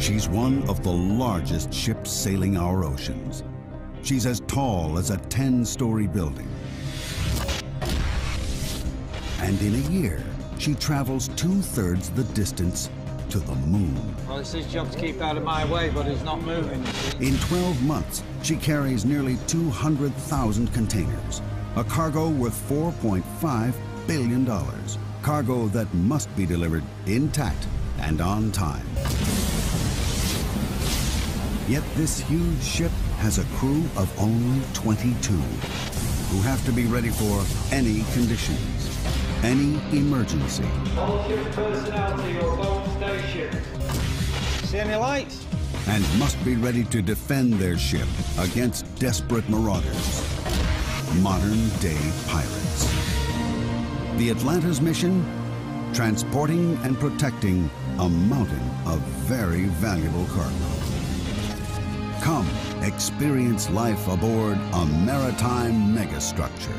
She's one of the largest ships sailing our oceans. She's as tall as a 10-story building. And in a year, she travels two-thirds the distance to the moon. Well, it's his job to keep out of my way, but he's not moving. In 12 months, she carries nearly 200,000 containers, a cargo worth $4.5 billion. Cargo that must be delivered intact and on time. Yet this huge ship has a crew of only 22 who have to be ready for any conditions, any emergency. All ship personnel to your boat station. See any lights? and must be ready to defend their ship against desperate marauders, modern-day pirates. The Atlanta's mission? Transporting and protecting a mountain of very valuable cargo. Come, experience life aboard a maritime megastructure.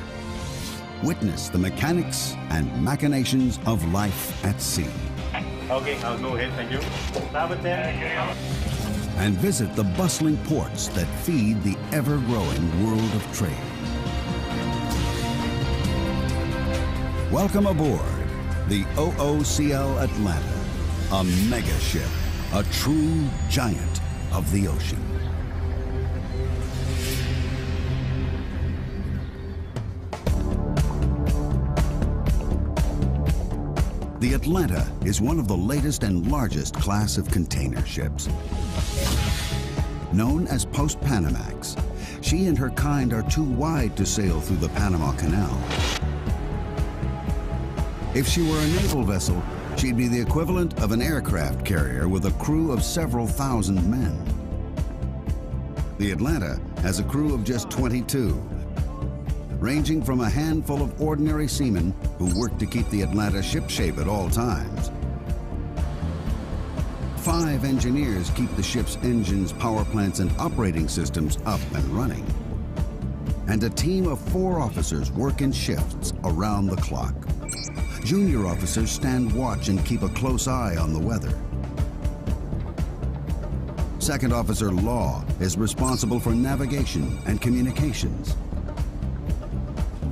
Witness the mechanics and machinations of life at sea. Okay, I'll go ahead. Thank you. Starboard 10. and visit the bustling ports that feed the ever-growing world of trade. Welcome aboard the OOCL Atlanta, a mega ship, a true giant of the ocean. The Atlanta is one of the latest and largest class of container ships. Known as Post-Panamax, she and her kind are too wide to sail through the Panama Canal. If she were a naval vessel, she'd be the equivalent of an aircraft carrier with a crew of several thousand men. The Atlanta has a crew of just 22, ranging from a handful of ordinary seamen who work to keep the Atlanta shipshape at all times. Five engineers keep the ship's engines, power plants, and operating systems up and running. And a team of four officers work in shifts around the clock. Junior officers stand watch and keep a close eye on the weather. Second Officer Law is responsible for navigation and communications.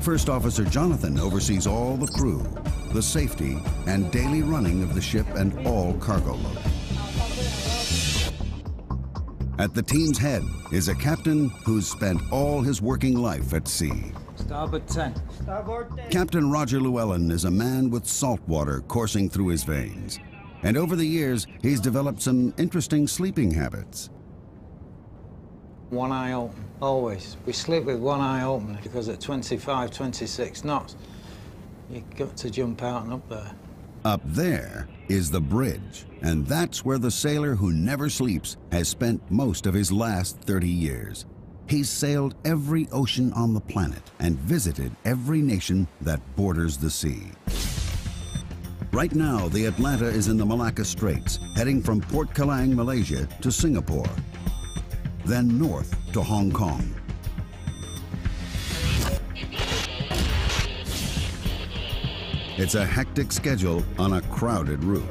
First Officer Jonathan oversees all the crew, the safety, and daily running of the ship and all cargo load. At the team's head is a captain who's spent all his working life at sea. Starboard 10. Captain Roger Llewellyn is a man with salt water coursing through his veins. And over the years, he's developed some interesting sleeping habits. One eye open, always. We sleep with one eye open because at 25, 26 knots, you've got to jump out and up there. Up there is the bridge, and that's where the sailor who never sleeps has spent most of his last 30 years. He's sailed every ocean on the planet and visited every nation that borders the sea. Right now, the Atlanta is in the Malacca Straits, heading from Port Kelang, Malaysia to Singapore, then north to Hong Kong. It's a hectic schedule on a crowded route.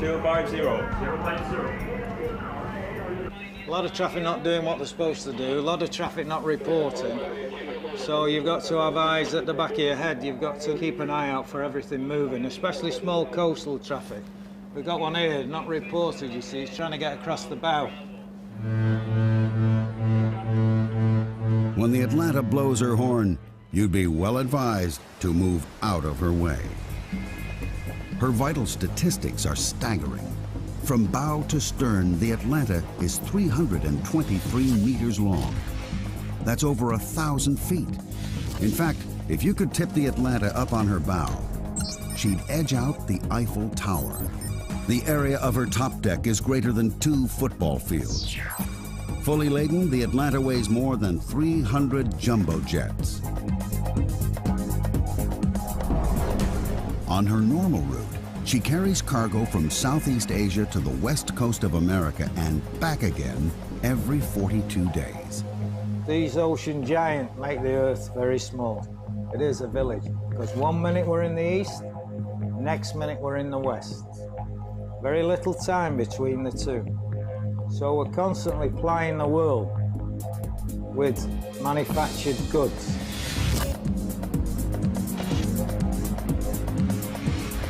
050. A lot of traffic not doing what they're supposed to do, a lot of traffic not reporting. So you've got to have eyes at the back of your head. You've got to keep an eye out for everything moving, especially small coastal traffic. We've got one here, not reported, you see. He's trying to get across the bow. When the Atlanta blows her horn, you'd be well advised to move out of her way. Her vital statistics are staggering. From bow to stern, the Atlanta is 323 meters long. That's over a thousand feet. In fact, if you could tip the Atlanta up on her bow, she'd edge out the Eiffel Tower. The area of her top deck is greater than two football fields. Fully laden, the Atlanta weighs more than 300 jumbo jets. On her normal route, she carries cargo from Southeast Asia to the west coast of America and back again every 42 days. These ocean giants make the earth very small. It is a village, because one minute we're in the east, next minute we're in the west. Very little time between the two. So we're constantly plying the world with manufactured goods.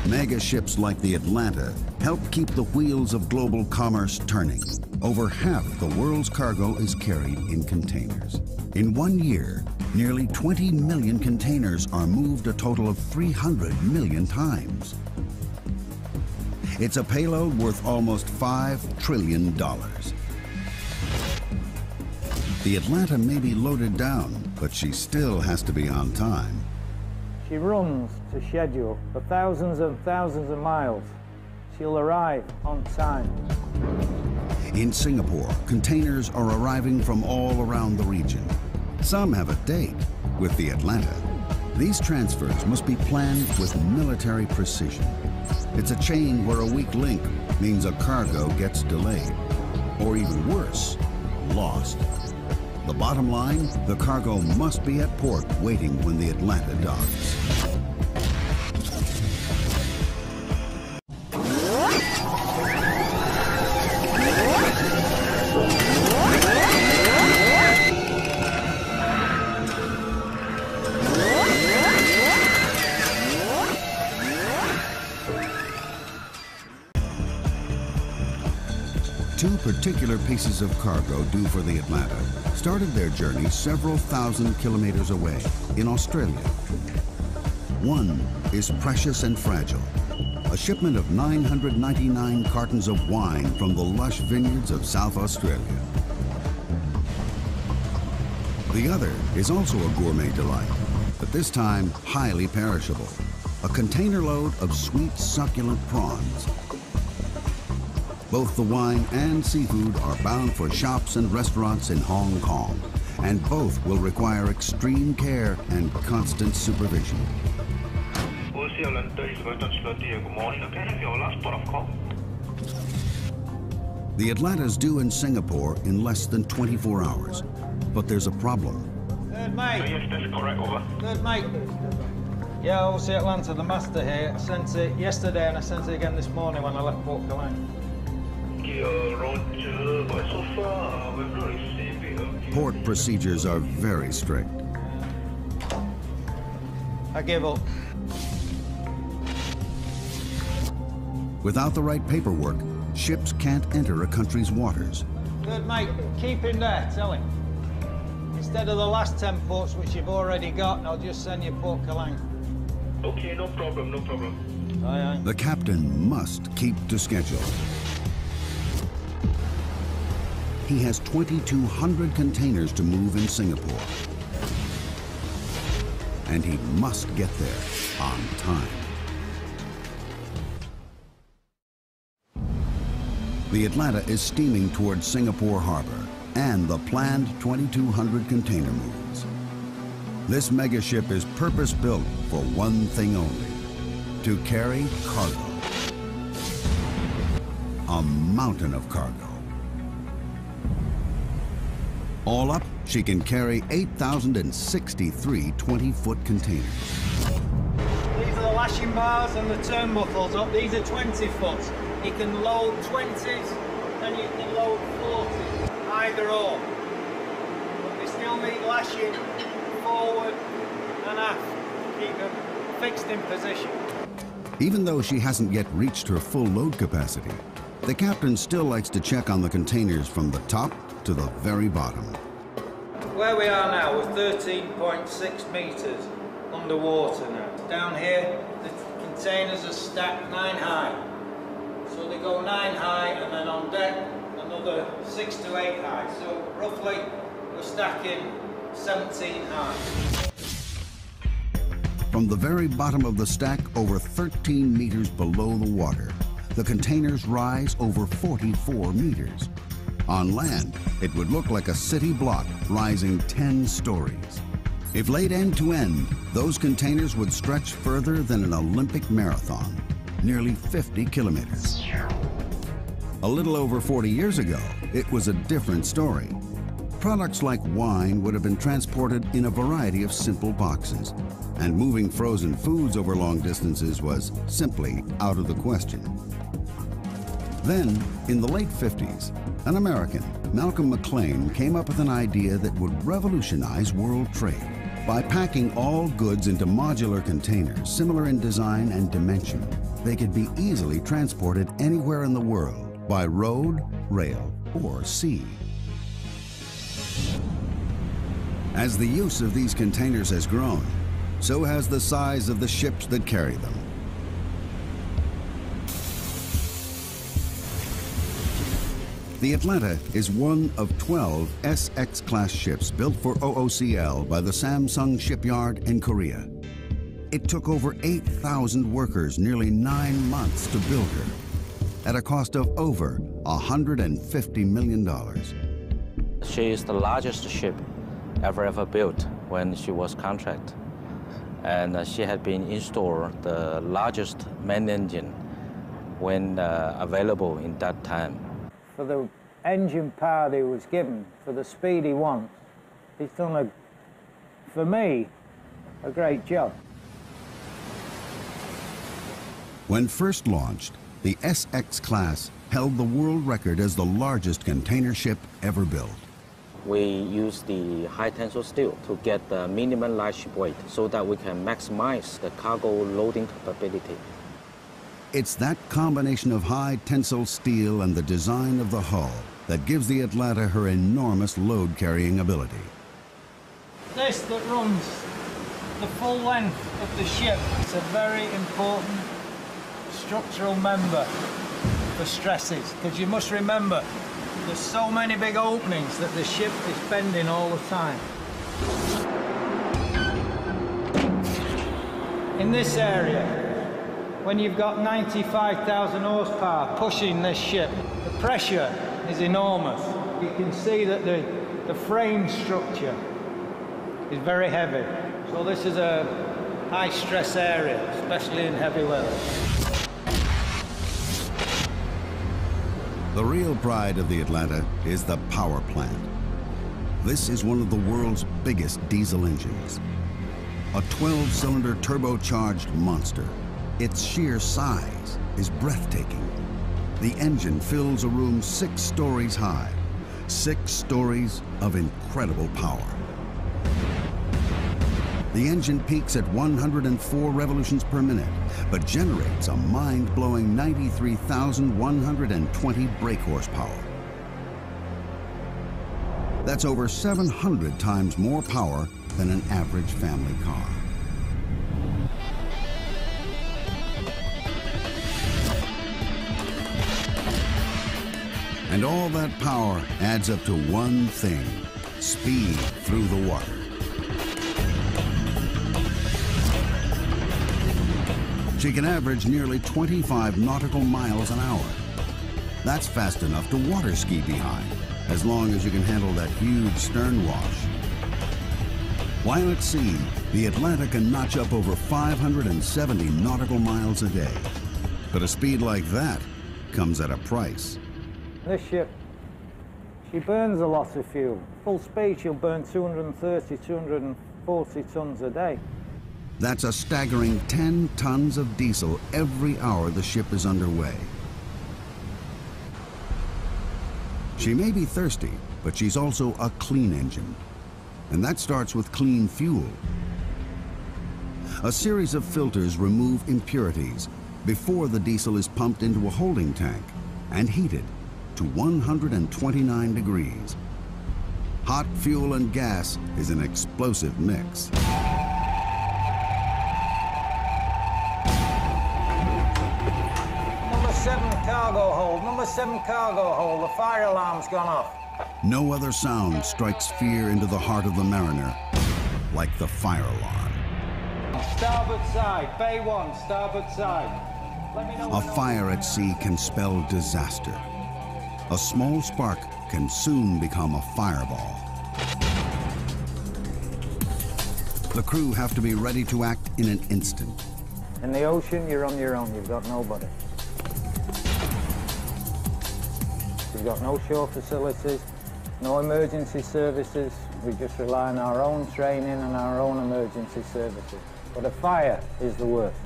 Mega ships like the Atlanta help keep the wheels of global commerce turning. Over half the world's cargo is carried in containers. In one year, nearly 20 million containers are moved a total of 300 million times. It's a payload worth almost $5 trillion. The Atlanta may be loaded down, but she still has to be on time. She runs to schedule for thousands and thousands of miles. She'll arrive on time. In Singapore, containers are arriving from all around the region. Some have a date with the Atlanta. These transfers must be planned with military precision. It's a chain where a weak link means a cargo gets delayed, or even worse, lost. The bottom line, the cargo must be at port waiting when the Atlanta docks. Particular pieces of cargo due for the Atlanta started their journey several thousand kilometers away in Australia. One is precious and fragile, a shipment of 999 cartons of wine from the lush vineyards of South Australia. The other is also a gourmet delight, but this time highly perishable. A container load of sweet, succulent prawns both the wine and seafood are bound for shops and restaurants in Hong Kong, and both will require extreme care and constant supervision. The Atlanta's due in Singapore in less than 24 hours, but there's a problem. Third mate. Oh, yes, that's correct, over. Third mate. Yeah, OC Atlanta, the master here. I sent it yesterday and I sent it again this morning when I left Port Kelang. Port procedures are very strict. I give up. Without the right paperwork, ships can't enter a country's waters. Good mate, keep him there, tell him. Instead of the last 10 ports which you've already got, I'll just send you Port Kelang. Okay, no problem, no problem. Aye, aye. The captain must keep to schedule. He has 2,200 containers to move in Singapore. And he must get there on time. The Atlanta is steaming towards Singapore Harbor and the planned 2,200 container moves. This megaship is purpose-built for one thing only, to carry cargo. A mountain of cargo. All up, she can carry 8,063 20-foot containers. These are the lashing bars and the turnbuckles up. These are 20 foot. You can load 20s and you can load 40s, either or. But they still need lashing forward and aft. Keep them fixed in position. Even though she hasn't yet reached her full load capacity, the captain still likes to check on the containers from the top to the very bottom. Where we are now, we're 13.6 metres underwater now. Down here, the containers are stacked nine high. So they go nine high and then on deck another six to eight high. So roughly we're stacking 17 high. From the very bottom of the stack, over 13 meters below the water, the containers rise over 44 meters. On land, it would look like a city block rising 10 stories. If laid end to end, those containers would stretch further than an Olympic marathon, nearly 50 kilometers. A little over 40 years ago, it was a different story. Products like wine would have been transported in a variety of simple boxes, and moving frozen foods over long distances was simply out of the question. Then, in the late 50s, an American, Malcolm McLean, came up with an idea that would revolutionize world trade. By packing all goods into modular containers similar in design and dimension, they could be easily transported anywhere in the world by road, rail, or sea. As the use of these containers has grown, so has the size of the ships that carry them. The Atlanta is one of 12 SX-class ships built for OOCL by the Samsung shipyard in Korea. It took over 8,000 workers nearly nine months to build her at a cost of over $150 million. She is the largest ship ever ever built when she was contract. And uh, she had been installed the largest main engine when uh, available in that time for the engine power that he was given, for the speed he wants, he's done, a, for me, a great job. When first launched, the SX class held the world record as the largest container ship ever built. We use the high tensile steel to get the minimum light ship weight so that we can maximize the cargo loading capability. It's that combination of high tensile steel and the design of the hull that gives the Atlanta her enormous load carrying ability. This that runs the full length of the ship is a very important structural member for stresses because you must remember there's so many big openings that the ship is bending all the time. In this area, when you've got 95,000 horsepower pushing this ship. The pressure is enormous. You can see that the, the frame structure is very heavy. So this is a high stress area, especially in heavy weather. The real pride of the Atlanta is the power plant. This is one of the world's biggest diesel engines. A 12-cylinder turbocharged monster its sheer size is breathtaking. The engine fills a room six stories high, six stories of incredible power. The engine peaks at 104 revolutions per minute, but generates a mind-blowing 93,120 brake horsepower. That's over 700 times more power than an average family car. And all that power adds up to one thing, speed through the water. She can average nearly 25 nautical miles an hour. That's fast enough to water ski behind, as long as you can handle that huge stern wash. While at sea, the Atlanta can notch up over 570 nautical miles a day. But a speed like that comes at a price. This ship, she burns a lot of fuel. Full speed, she'll burn 230, 240 tons a day. That's a staggering 10 tons of diesel every hour the ship is underway. She may be thirsty, but she's also a clean engine. And that starts with clean fuel. A series of filters remove impurities before the diesel is pumped into a holding tank and heated to 129 degrees. Hot fuel and gas is an explosive mix. Number seven cargo hold, number seven cargo hold, the fire alarm's gone off. No other sound strikes fear into the heart of the mariner like the fire alarm. Starboard side, bay one, starboard side. A fire at sea can spell disaster. A small spark can soon become a fireball. The crew have to be ready to act in an instant. In the ocean, you're on your own. You've got nobody. We've got no shore facilities, no emergency services. We just rely on our own training and our own emergency services. But a fire is the worst.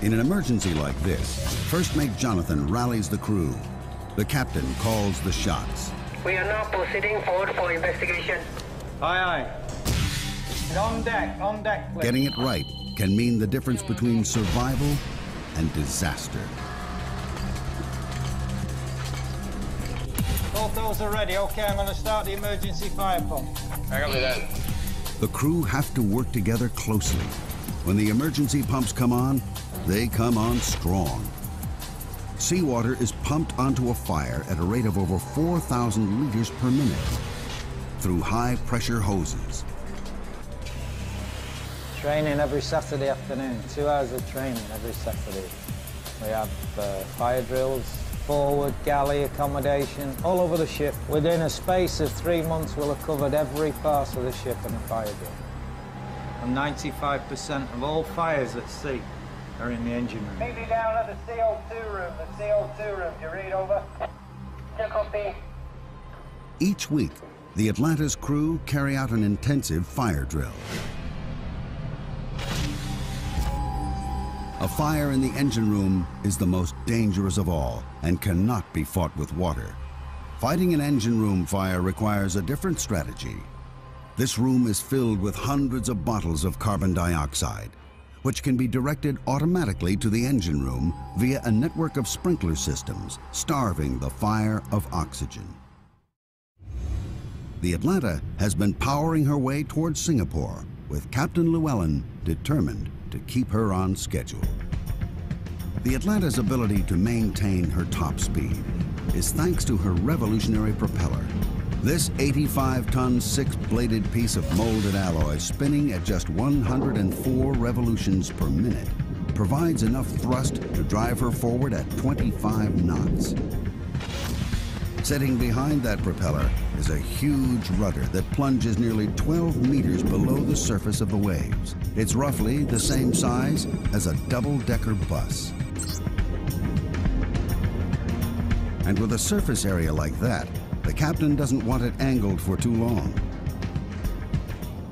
In an emergency like this, First Mate Jonathan rallies the crew. The captain calls the shots. We are now proceeding forward for investigation. Aye, aye. On deck, on deck, please. Getting it right can mean the difference between survival and disaster. Both those are ready. Okay, I'm going to start the emergency fire pump. I got that. The crew have to work together closely. When the emergency pumps come on, they come on strong. Seawater is pumped onto a fire at a rate of over 4,000 liters per minute through high pressure hoses. Training every Saturday afternoon, two hours of training every Saturday. We have uh, fire drills, forward, galley accommodation, all over the ship. Within a space of three months, we'll have covered every part of the ship in a fire drill. And 95% of all fires at sea are in the engine room. Meet me down at the CO2 room. The CO2 room. You read over? Yeah, copy. Each week, the Atlanta's crew carry out an intensive fire drill. A fire in the engine room is the most dangerous of all and cannot be fought with water. Fighting an engine room fire requires a different strategy. This room is filled with hundreds of bottles of carbon dioxide, which can be directed automatically to the engine room via a network of sprinkler systems, starving the fire of oxygen. The Atlanta has been powering her way towards Singapore, with Captain Llewellyn determined to keep her on schedule. The Atlanta's ability to maintain her top speed is thanks to her revolutionary propeller. This 85-ton, six-bladed piece of molded alloy spinning at just 104 revolutions per minute provides enough thrust to drive her forward at 25 knots. Sitting behind that propeller is a huge rudder that plunges nearly 12 meters below the surface of the waves. It's roughly the same size as a double-decker bus. And with a surface area like that, the captain doesn't want it angled for too long.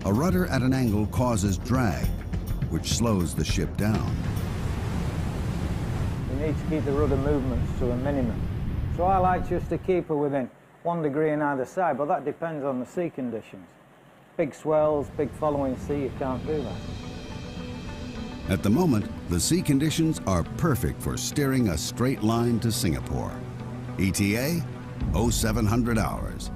A rudder at an angle causes drag, which slows the ship down. You need to keep the rudder movements to a minimum. So I like just to keep her within one degree on either side, but that depends on the sea conditions. Big swells, big following sea, you can't do that. At the moment, the sea conditions are perfect for steering a straight line to Singapore. ETA, 0700 hours.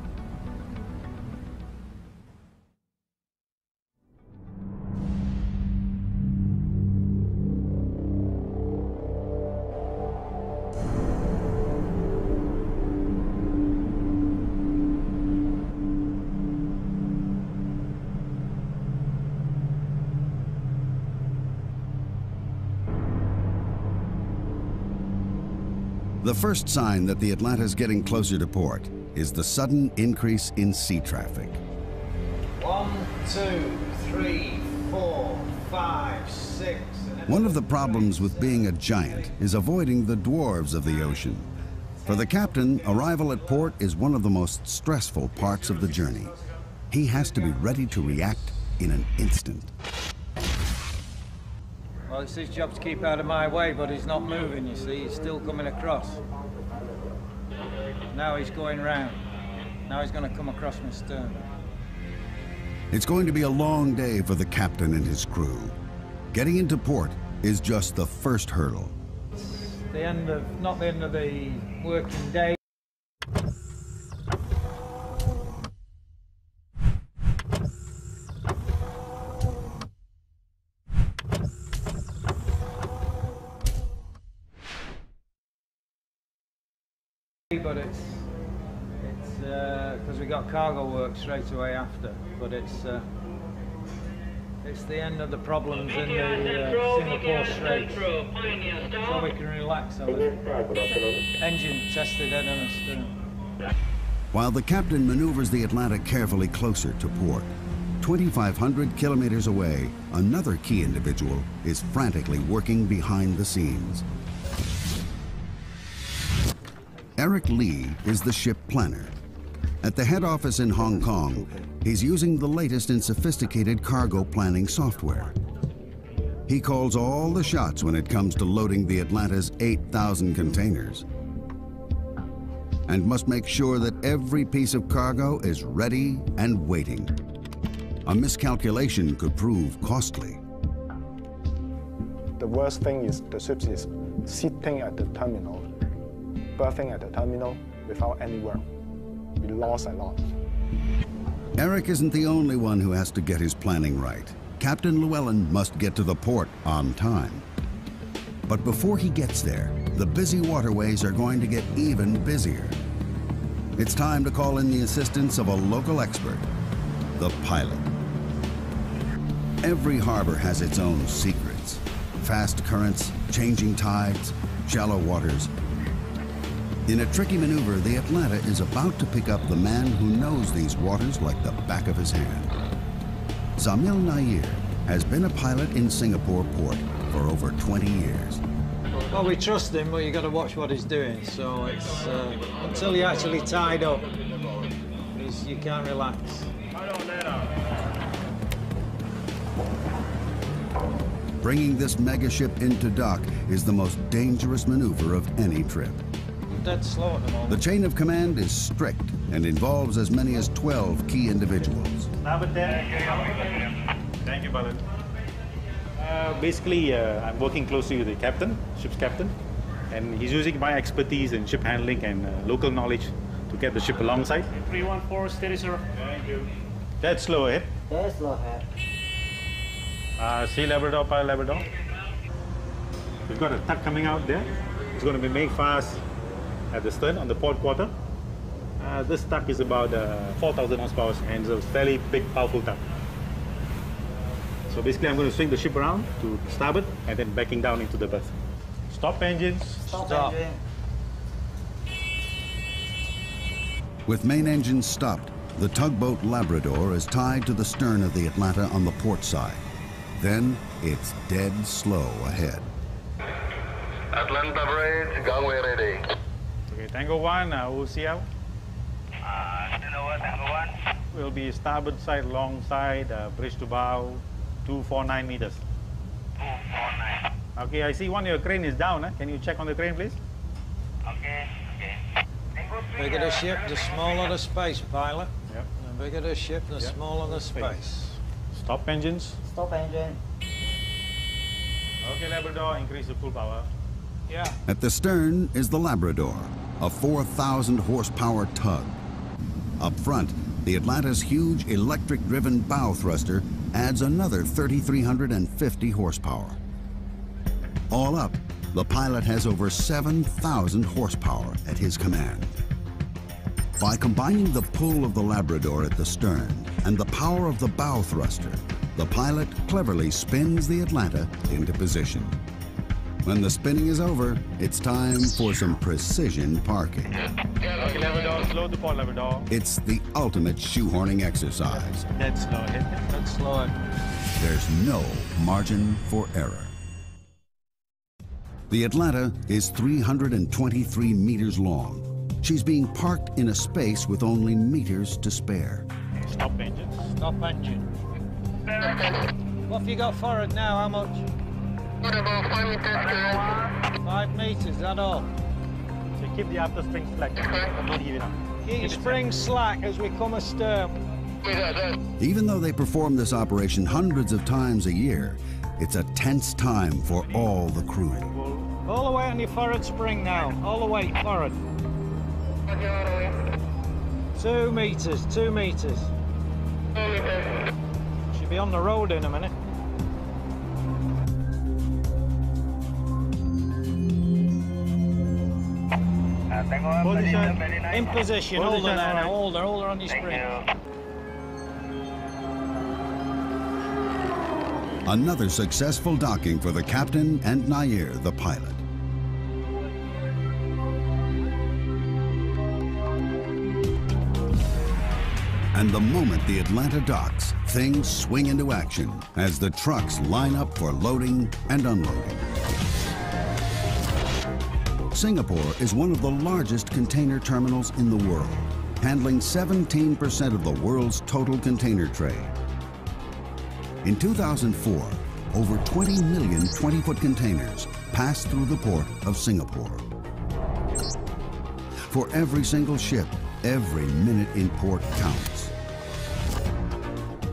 The first sign that the Atlanta's getting closer to port is the sudden increase in sea traffic. One, two, three, four, five, six. One of the problems with being a giant is avoiding the dwarves of the ocean. For the captain, arrival at port is one of the most stressful parts of the journey. He has to be ready to react in an instant. Well, it's his job to keep out of my way, but he's not moving, you see. He's still coming across. Now he's going round. Now he's going to come across my stern. It's going to be a long day for the captain and his crew. Getting into port is just the first hurdle. It's The end of, not the end of the working day. Cargo work straight away after. But it's uh, it's the end of the problems in the uh, Singapore Straits, so we can relax on the engine tested head and stern. While the captain maneuvers the Atlanta carefully closer to port, 2,500 kilometers away, another key individual is frantically working behind the scenes. Eric Lee is the ship planner. At the head office in Hong Kong, he's using the latest in sophisticated cargo planning software. He calls all the shots when it comes to loading the Atlanta's 8,000 containers. And must make sure that every piece of cargo is ready and waiting. A miscalculation could prove costly. The worst thing is the ship is sitting at the terminal, berthing at the terminal without any work. We lost a lot. Eric isn't the only one who has to get his planning right. Captain Llewellyn must get to the port on time. But before he gets there, the busy waterways are going to get even busier. It's time to call in the assistance of a local expert, the pilot. Every harbor has its own secrets. Fast currents, changing tides, shallow waters. In a tricky maneuver, the Atlanta is about to pick up the man who knows these waters like the back of his hand. Zamil Nair has been a pilot in Singapore port for over 20 years. Well, we trust him, but you got to watch what he's doing. So it's uh, until you're actually tied up, you can't relax. Bringing this megaship into dock is the most dangerous maneuver of any trip. Dead slow at the moment. The chain of command is strict and involves as many as 12 key individuals. Starboard 10. Thank you, pilot. Uh, basically, uh, I'm working closely with the captain, ship's captain, and he's using my expertise in ship handling and uh, local knowledge to get the ship alongside. 314, steady, sir. Thank you. Dead slow ahead. Dead slow head. Uh, sea Labrador, Pilot Labrador. We've got a tug coming out there. It's going to be made fast at the stern on the port quarter. Uh, this tug is about uh, 4,000 horsepower and it's a fairly big, powerful tug. So basically, I'm going to swing the ship around to starboard and then backing down into the berth. Stop engines. Stop. With main engines stopped, the tugboat Labrador is tied to the stern of the Atlanta on the port side. Then it's dead slow ahead. Atlanta Bridge, gangway ready. Okay, Tango 1, uh, OCL. Uh, Tango 1, Tango 1. Will be starboard side, long side, uh, bridge to bow, 249 meters. 249. Okay, I see one of your crane is down. Eh? Can you check on the crane, please? Okay, okay. 3. Bigger the uh, ship, the smaller the space, pilot. Yep. The bigger the ship, the Yep. smaller the space. Stop engines. Stop engine. Okay, Labrador, increase the full power. Yeah. At the stern is the Labrador, a 4,000 horsepower tug. Up front, the Atlanta's huge electric driven bow thruster adds another 3,350 horsepower. All up, the pilot has over 7,000 horsepower at his command. By combining the pull of the Labrador at the stern and the power of the bow thruster, the pilot cleverly spins the Atlanta into position. When the spinning is over, it's time for some precision parking. Okay, Labrador, slow to port, Labrador. It's the ultimate shoehorning exercise. Dead slow ahead. Dead slow. There's no margin for error. The Atlanta is 323 meters long. She's being parked in a space with only meters to spare. Stop engines. Stop engine. What have you got forward now? How much? What about 5 meters to Five meters, that all? So keep the after spring slack. Don't heave up. Keep your springs slack as we come astern. Even though they perform this operation hundreds of times a year, it's a tense time for all the crew. All the way on your forward spring now. All the way forward. Two meters, two meters. Should be on the road in a minute. Position. position very nice. In position, hold her there now. Hold her, hold her on your Thank spring. you. Another successful docking for the captain and Nair, the pilot. And the moment the Atlanta docks, things swing into action as the trucks line up for loading and unloading. Singapore is one of the largest container terminals in the world, handling 17% of the world's total container trade. In 2004, over 20 million 20-foot containers passed through the port of Singapore. For every single ship, every minute in port counts.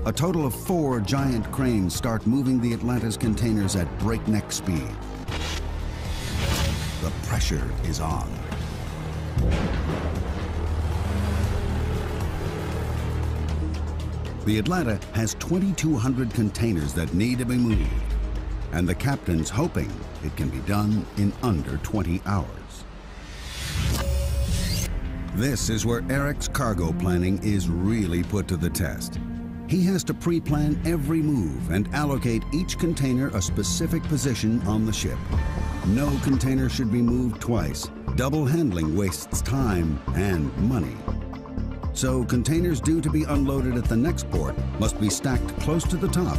A total of four giant cranes start moving the Atlanta's containers at breakneck speed. Pressure is on. The Atlanta has 2,200 containers that need to be moved, and the captain's hoping it can be done in under 20 hours. This is where Eric's cargo planning is really put to the test. He has to pre-plan every move and allocate each container a specific position on the ship. No container should be moved twice. Double handling wastes time and money. So containers due to be unloaded at the next port must be stacked close to the top,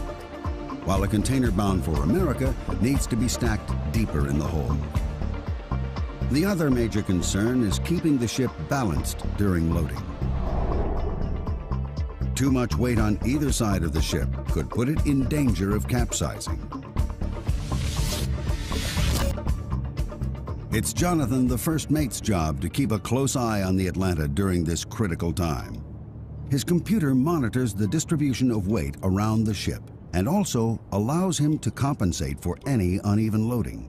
while a container bound for America needs to be stacked deeper in the hold. The other major concern is keeping the ship balanced during loading. Too much weight on either side of the ship could put it in danger of capsizing. It's Jonathan, the first mate's job, to keep a close eye on the Atlanta during this critical time. His computer monitors the distribution of weight around the ship and also allows him to compensate for any uneven loading.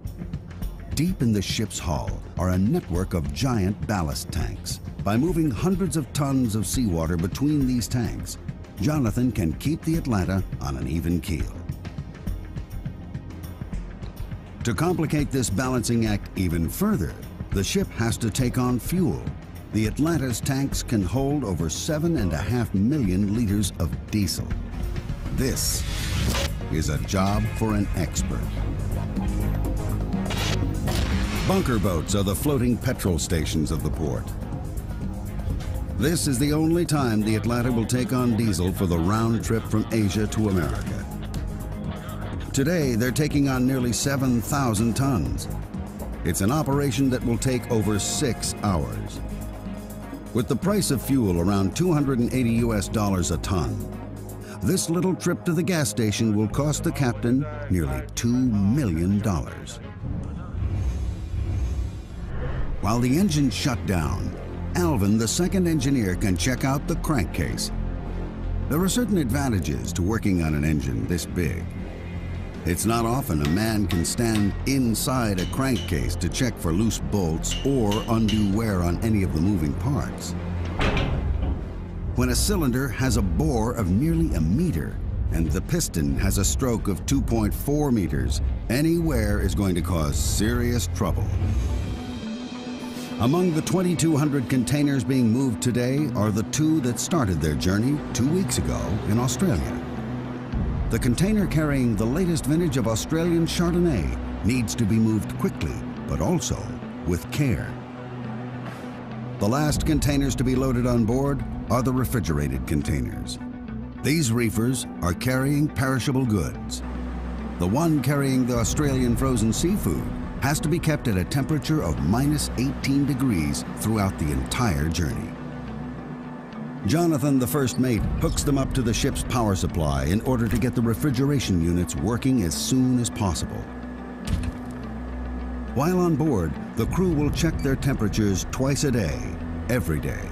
Deep in the ship's hull are a network of giant ballast tanks. By moving hundreds of tons of seawater between these tanks, Jonathan can keep the Atlanta on an even keel. To complicate this balancing act even further, the ship has to take on fuel. The Atlanta's tanks can hold over seven and a half million liters of diesel. This is a job for an expert. Bunker boats are the floating petrol stations of the port. This is the only time the Atlanta will take on diesel for the round trip from Asia to America. Today, they're taking on nearly 7,000 tons. It's an operation that will take over six hours. With the price of fuel around 280 US dollars a ton, this little trip to the gas station will cost the captain nearly $2 million. While the engine's shut down, Alvin, the second engineer, can check out the crankcase. There are certain advantages to working on an engine this big. It's not often a man can stand inside a crankcase to check for loose bolts or undue wear on any of the moving parts. When a cylinder has a bore of nearly a meter and the piston has a stroke of 2.4 meters, any wear is going to cause serious trouble. Among the 2,200 containers being moved today are the two that started their journey two weeks ago in Australia. The container carrying the latest vintage of Australian Chardonnay needs to be moved quickly, but also with care. The last containers to be loaded on board are the refrigerated containers. These reefers are carrying perishable goods. The one carrying the Australian frozen seafood has to be kept at a temperature of minus 18 degrees throughout the entire journey. Jonathan, the first mate, hooks them up to the ship's power supply in order to get the refrigeration units working as soon as possible. While on board, the crew will check their temperatures twice a day, every day.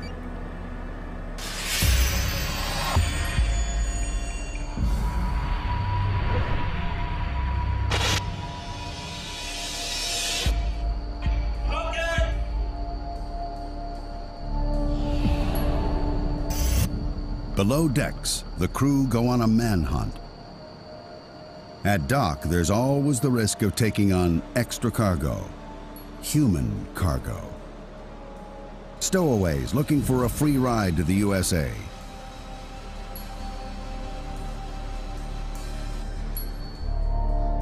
Below decks, the crew go on a manhunt. At dock, there's always the risk of taking on extra cargo, human cargo. Stowaways looking for a free ride to the USA.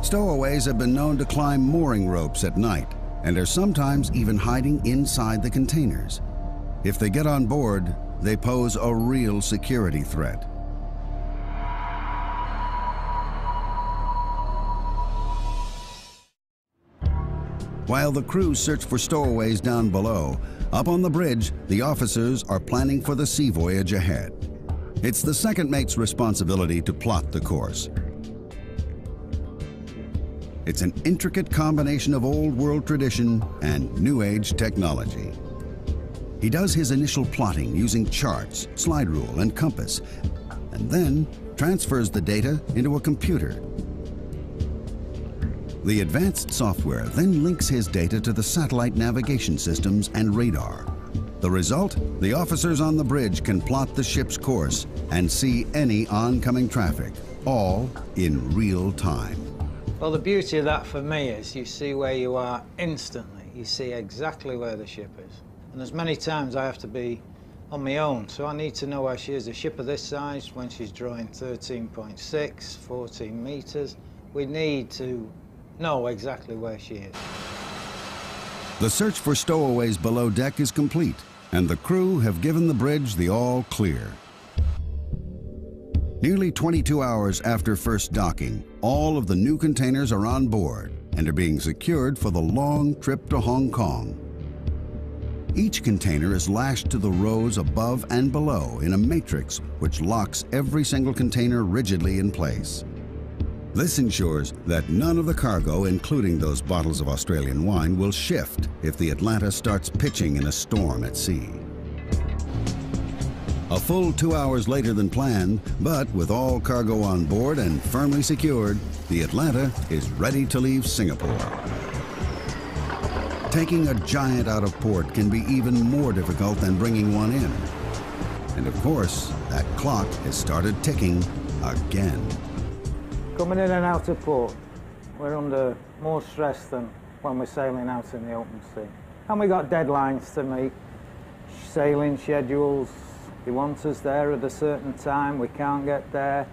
Stowaways have been known to climb mooring ropes at night and are sometimes even hiding inside the containers. If they get on board, they pose a real security threat. While the crew search for stowaways down below, up on the bridge, the officers are planning for the sea voyage ahead. It's the second mate's responsibility to plot the course. It's an intricate combination of old world tradition and new age technology. He does his initial plotting using charts, slide rule, and compass, and then transfers the data into a computer. The advanced software then links his data to the satellite navigation systems and radar. The result? The officers on the bridge can plot the ship's course and see any oncoming traffic, all in real time. Well, the beauty of that for me is you see where you are instantly. You see exactly where the ship is. And there's many times I have to be on my own, so I need to know where she is. A ship of this size, when she's drawing 13.6, 14 meters, we need to know exactly where she is. The search for stowaways below deck is complete, and the crew have given the bridge the all clear. Nearly 22 hours after first docking, all of the new containers are on board and are being secured for the long trip to Hong Kong. Each container is lashed to the rows above and below in a matrix which locks every single container rigidly in place. This ensures that none of the cargo, including those bottles of Australian wine, will shift if the Atlanta starts pitching in a storm at sea. A full two hours later than planned, but with all cargo on board and firmly secured, the Atlanta is ready to leave Singapore. Taking a giant out of port can be even more difficult than bringing one in. And of course, that clock has started ticking again. Coming in and out of port, we're under more stress than when we're sailing out in the open sea. And we got deadlines to meet, sailing schedules. They want us there at a certain time, we can't get there.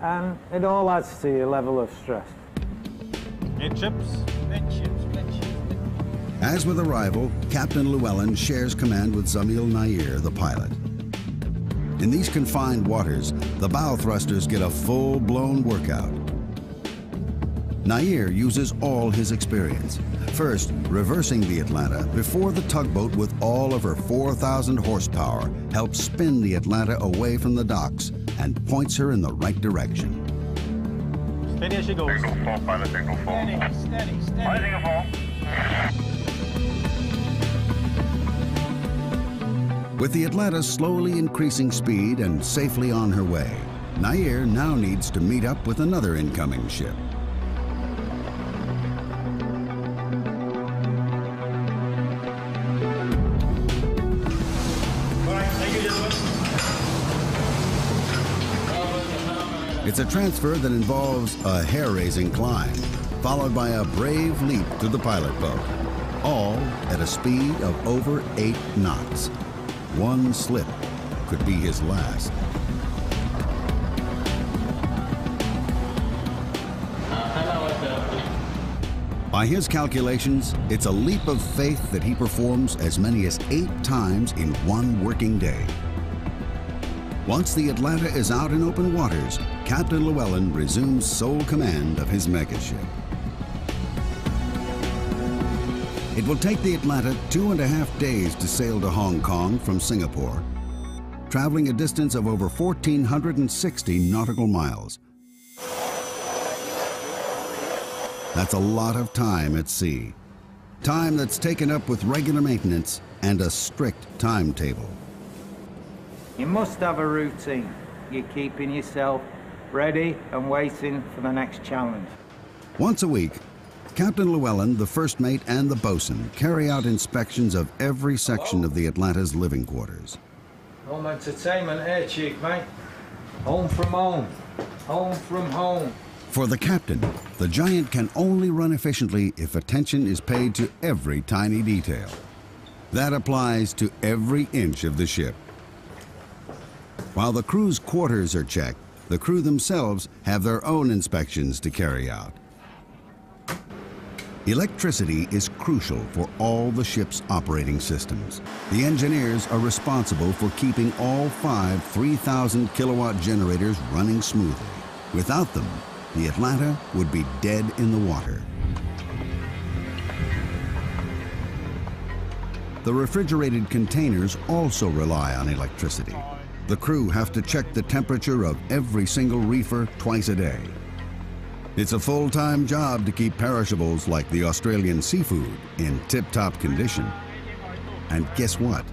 And it all adds to your level of stress. Midships. As with arrival, Captain Llewellyn shares command with Zamil Nair, the pilot. In these confined waters, the bow thrusters get a full-blown workout. Nair uses all his experience. First, reversing the Atlanta before the tugboat with all of her 4,000 horsepower helps spin the Atlanta away from the docks and points her in the right direction. Steady as she goes. Signal 4, pilot, signal 4. Steady, steady, steady. Pilot, signal 4. With the Atlanta slowly increasing speed and safely on her way, Nair now needs to meet up with another incoming ship. It's a transfer that involves a hair-raising climb, followed by a brave leap to the pilot boat, all at a speed of over eight knots. One slip could be his last. By his calculations, it's a leap of faith that he performs as many as eight times in one working day. Once the Atlanta is out in open waters, Captain Llewellyn resumes sole command of his megaship. It will take the Atlanta two and a half days to sail to Hong Kong from Singapore, traveling a distance of over 1,460 nautical miles. That's a lot of time at sea. Time that's taken up with regular maintenance and a strict timetable. You must have a routine. You're keeping yourself ready and waiting for the next challenge. Once a week, Captain Llewellyn, the first mate, and the bosun carry out inspections of every section of the Atlanta's living quarters. Home entertainment here, Chief, mate. Home from home. Home from home. For the captain, the giant can only run efficiently if attention is paid to every tiny detail. That applies to every inch of the ship. While the crew's quarters are checked, the crew themselves have their own inspections to carry out. Electricity is crucial for all the ship's operating systems. The engineers are responsible for keeping all five 3,000 kilowatt generators running smoothly. Without them, the Atlanta would be dead in the water. The refrigerated containers also rely on electricity. The crew have to check the temperature of every single reefer twice a day. It's a full-time job to keep perishables like the Australian seafood in tip-top condition. And guess what?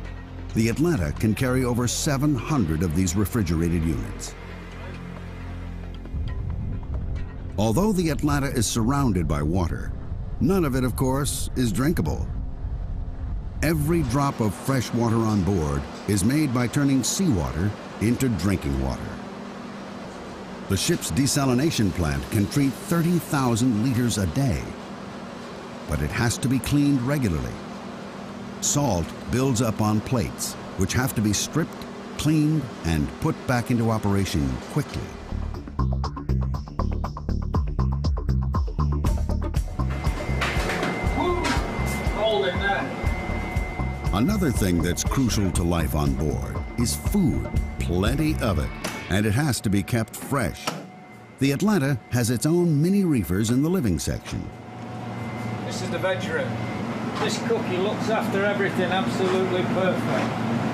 The Atlanta can carry over 700 of these refrigerated units. Although the Atlanta is surrounded by water, none of it, of course, is drinkable. Every drop of fresh water on board is made by turning seawater into drinking water. The ship's desalination plant can treat 30,000 liters a day, but it has to be cleaned regularly. Salt builds up on plates, which have to be stripped, cleaned, and put back into operation quickly. Another thing that's crucial to life on board is food, plenty of it, and it has to be kept fresh. The Atlanta has its own mini reefers in the living section. This is the veg room. This cook, he looks after everything absolutely perfect.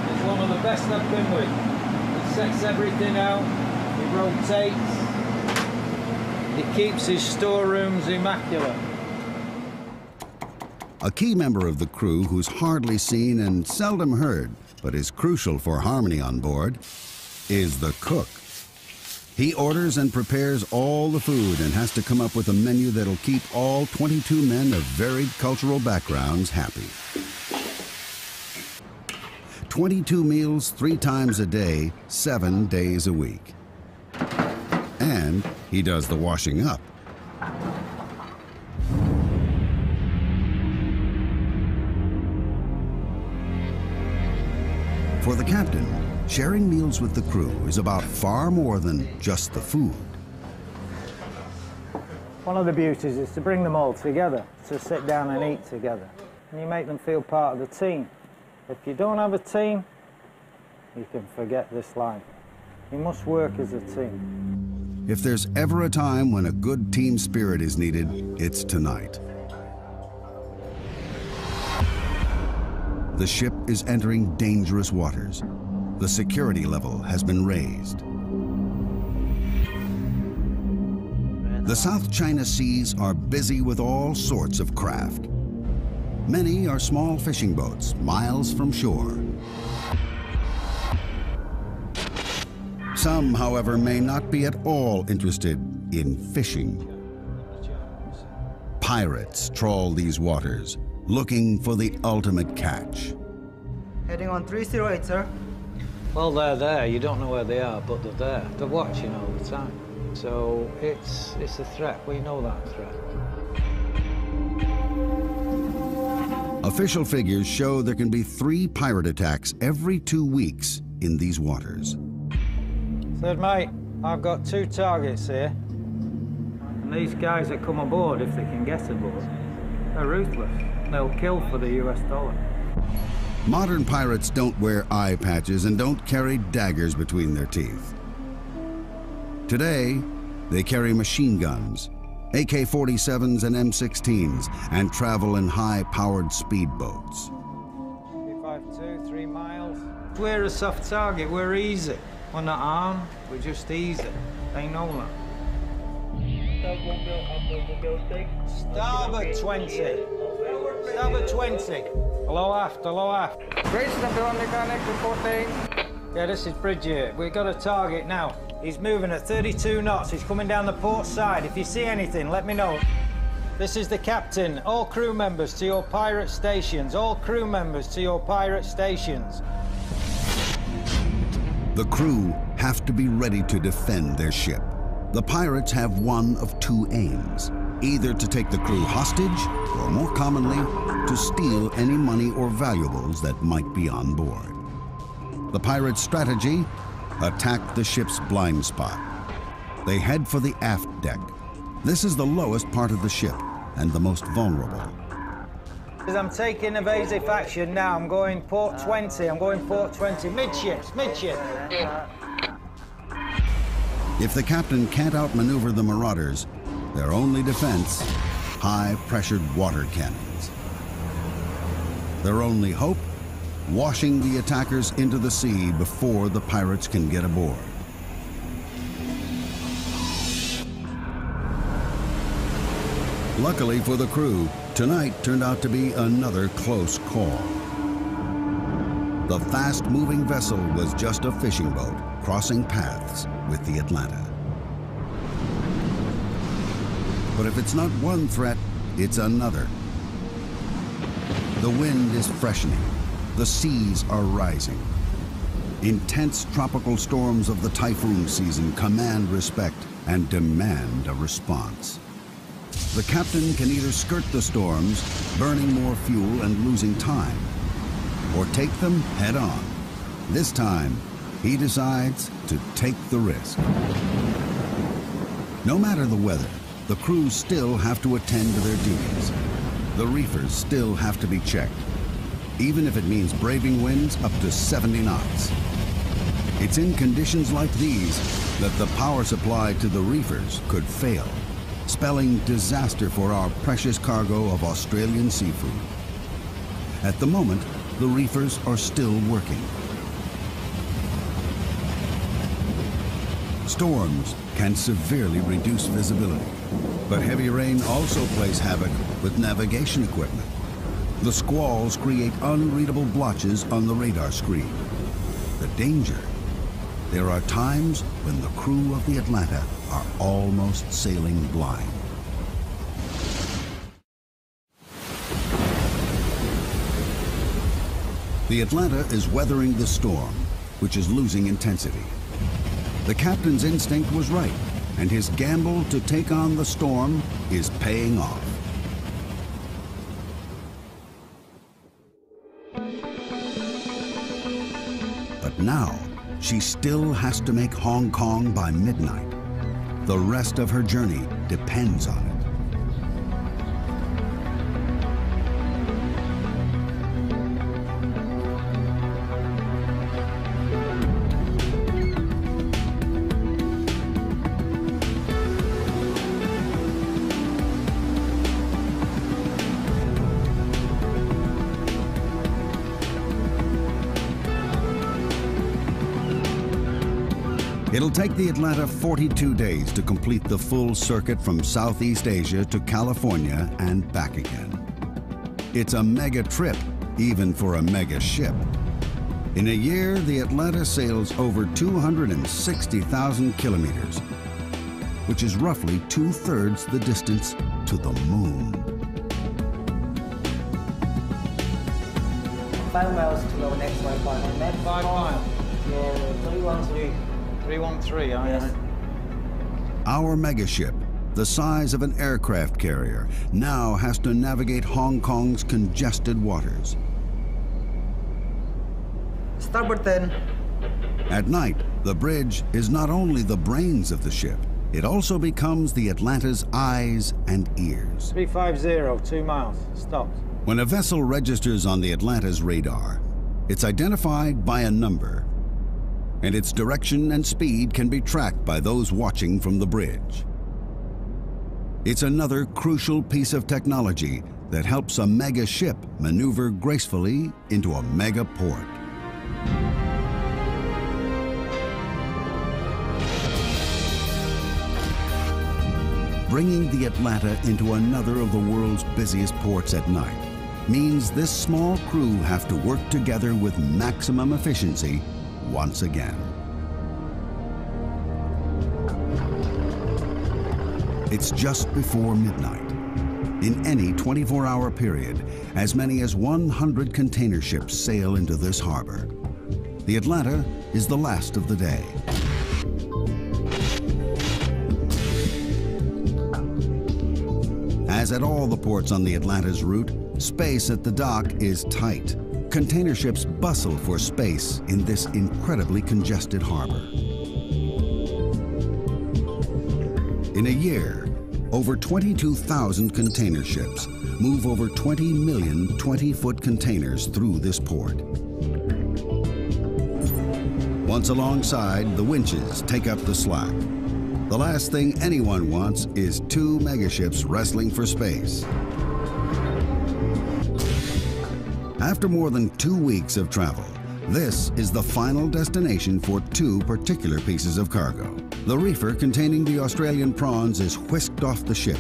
He's one of the best I've been with. He sets everything out, he rotates, he keeps his storerooms immaculate. A key member of the crew who's hardly seen and seldom heard, but is crucial for harmony on board, is the cook. He orders and prepares all the food and has to come up with a menu that'll keep all 22 men of varied cultural backgrounds happy. 22 meals three times a day, seven days a week. And he does the washing up. For the captain, sharing meals with the crew is about far more than just the food. One of the beauties is to bring them all together, to sit down and eat together. And you make them feel part of the team. If you don't have a team, you can forget this life. You must work as a team. If there's ever a time when a good team spirit is needed, it's tonight. The ship is entering dangerous waters. The security level has been raised. The South China Seas are busy with all sorts of craft. Many are small fishing boats, miles from shore. Some, however, may not be at all interested in fishing. Pirates trawl these waters, looking for the ultimate catch. Heading on 308, sir. Well, they're there. You don't know where they are, but they're there. They're watching all the time. So it's it's a threat. We know that threat. Official figures show there can be three pirate attacks every two weeks in these waters. Third mate, I've got two targets here. And these guys that come aboard, if they can get aboard, are ruthless. They'll kill for the US dollar. Modern pirates don't wear eye patches and don't carry daggers between their teeth. Today, they carry machine guns, AK-47s and M16s, and travel in high-powered speedboats. 352, three miles. We're a soft target. We're easy. We're not armed. We're just easy. They know that. Starboard 20. Starboard 20. Hello aft, hello aft. Bridge Bill mechanic reporting. Yeah, this is Bridget. We've got a target now. He's moving at 32 knots. He's coming down the port side. If you see anything, let me know. This is the captain. All crew members to your pirate stations. All crew members to your pirate stations. The crew have to be ready to defend their ship. The pirates have one of two aims, either to take the crew hostage, or more commonly, to steal any money or valuables that might be on board. The pirates' strategy? Attack the ship's blind spot. They head for the aft deck. This is the lowest part of the ship and the most vulnerable. As I'm taking evasive action now, I'm going port 20. I'm going port 20. Midships, midship. If the captain can't outmaneuver the marauders, their only defense, high-pressured water cannons. Their only hope, washing the attackers into the sea before the pirates can get aboard. Luckily for the crew, tonight turned out to be another close call. The fast-moving vessel was just a fishing boat crossing paths with the Atlanta. But if it's not one threat, it's another. The wind is freshening. The seas are rising. Intense tropical storms of the typhoon season command respect and demand a response. The captain can either skirt the storms, burning more fuel and losing time, or take them head on. This time, he decides to take the risk. No matter the weather, the crews still have to attend to their duties. The reefers still have to be checked, even if it means braving winds up to 70 knots. It's in conditions like these that the power supply to the reefers could fail, spelling disaster for our precious cargo of Australian seafood. At the moment, the reefers are still working. Storms can severely reduce visibility, but heavy rain also plays havoc with navigation equipment. The squalls create unreadable blotches on the radar screen. The danger there are times when the crew of the Atlanta are almost sailing blind. The Atlanta is weathering the storm, which is losing intensity. The captain's instinct was right, and his gamble to take on the storm is paying off. But now, she still has to make Hong Kong by midnight. The rest of her journey depends on it. Take the Atlanta 42 days to complete the full circuit from Southeast Asia to California and back again. It's a mega trip, even for a mega ship. In a year, the Atlanta sails over 260,000 kilometers, which is roughly two-thirds the distance to the moon. Five miles to our next. Next Five miles. Yeah, 313. 313, I Yes. Our megaship, the size of an aircraft carrier, now has to navigate Hong Kong's congested waters. Starboard 10. At night, the bridge is not only the brains of the ship, it also becomes the Atlanta's eyes and ears. 350, two miles. Stopped. When a vessel registers on the Atlanta's radar, it's identified by a number, and its direction and speed can be tracked by those watching from the bridge. It's another crucial piece of technology that helps a mega ship maneuver gracefully into a mega port. Bringing the Atlanta into another of the world's busiest ports at night means this small crew have to work together with maximum efficiency once again. It's just before midnight. In any 24-hour period, as many as 100 container ships sail into this harbor. The Atlanta is the last of the day. As at all the ports on the Atlanta's route, space at the dock is tight. Container ships bustle for space in this incredibly congested harbor. In a year, over 22,000 container ships move over 20 million 20-foot containers through this port. Once alongside, the winches take up the slack. The last thing anyone wants is two megaships wrestling for space. After more than two weeks of travel, this is the final destination for two particular pieces of cargo. The reefer containing the Australian prawns is whisked off the ship.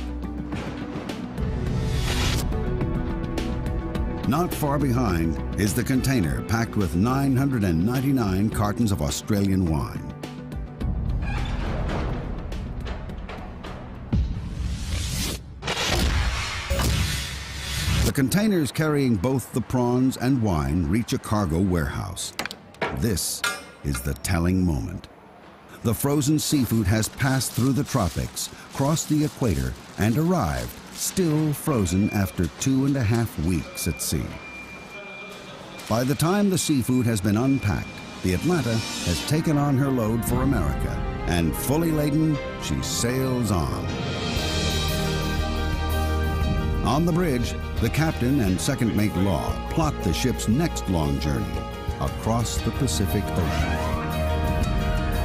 Not far behind is the container packed with 999 cartons of Australian wine. The containers carrying both the prawns and wine reach a cargo warehouse. This is the telling moment. The frozen seafood has passed through the tropics, crossed the equator, and arrived, still frozen after two and a half weeks at sea. By the time the seafood has been unpacked, the Atlanta has taken on her load for America, and fully laden, she sails on. On the bridge, the captain and second mate Law plot the ship's next long journey across the Pacific Ocean.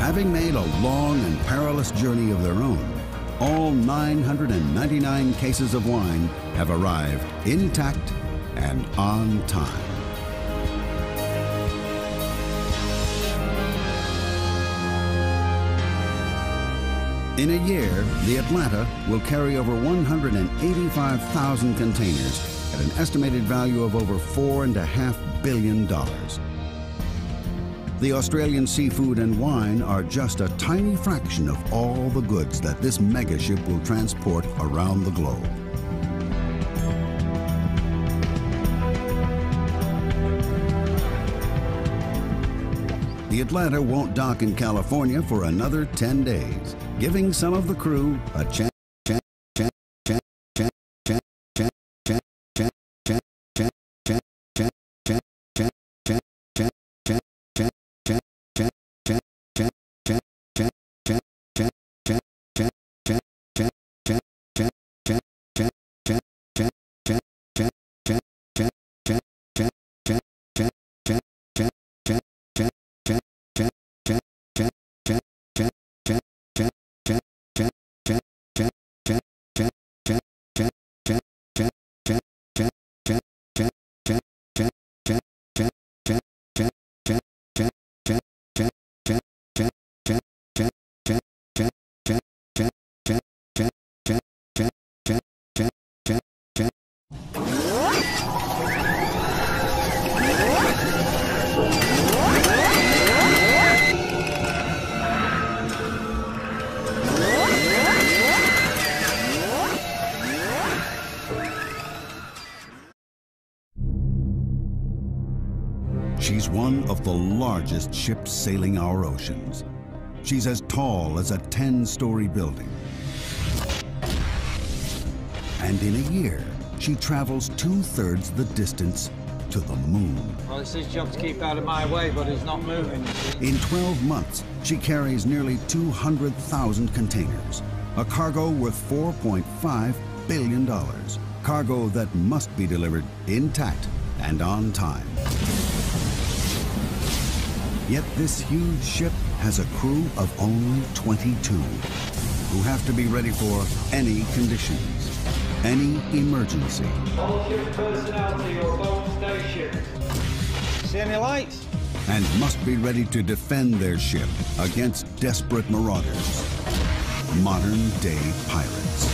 Having made a long and perilous journey of their own, all 999 cases of wine have arrived intact and on time. In a year, the Atlanta will carry over 185,000 containers at an estimated value of over $4.5 billion. The Australian seafood and wine are just a tiny fraction of all the goods that this megaship will transport around the globe. The Atlanta won't dock in California for another 10 days, giving some of the crew a chance. Ships sailing our oceans. She's as tall as a 10-story building. And in a year, she travels two-thirds the distance to the moon. Well, it's his job to keep out of my way, but he's not moving. In 12 months, she carries nearly 200,000 containers, a cargo worth $4.5 billion. Cargo that must be delivered intact and on time. Yet this huge ship has a crew of only 22 who have to be ready for any conditions, any emergency. All ship personnel to your station. See any lights? and must be ready to defend their ship against desperate marauders, modern day pirates.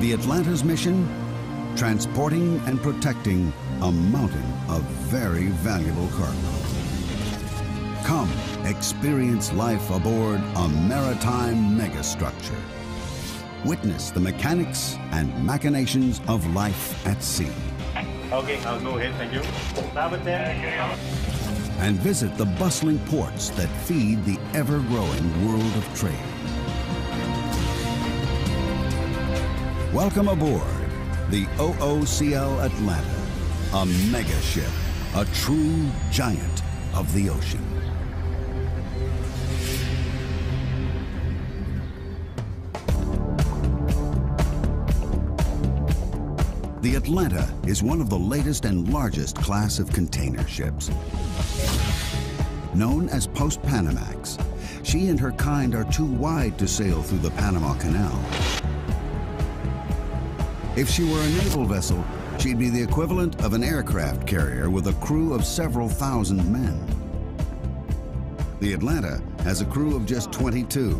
The Atlanta's mission? Transporting and protecting a mountain of very valuable cargo. Come experience life aboard a maritime megastructure. Witness the mechanics and machinations of life at sea. Okay, I'll go ahead. Thank you. Starboard there. and visit the bustling ports that feed the ever-growing world of trade. Welcome aboard the OOCL Atlanta, a mega ship, a true giant of the ocean. The Atlanta is one of the latest and largest class of container ships. Known as Post-Panamax, she and her kind are too wide to sail through the Panama Canal. If she were a naval vessel, she'd be the equivalent of an aircraft carrier with a crew of several thousand men. The Atlanta has a crew of just 22,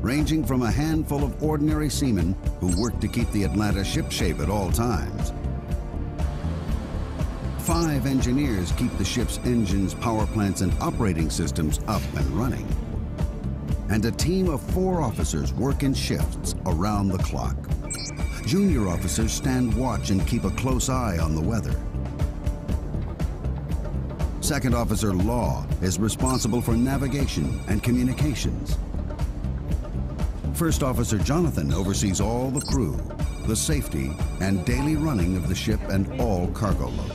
ranging from a handful of ordinary seamen who work to keep the Atlanta shipshape at all times, five engineers keep the ship's engines, power plants, and operating systems up and running. And a team of four officers work in shifts around the clock. Junior officers stand watch and keep a close eye on the weather. Second Officer Law is responsible for navigation and communications. First Officer Jonathan oversees all the crew, the safety and daily running of the ship and all cargo load.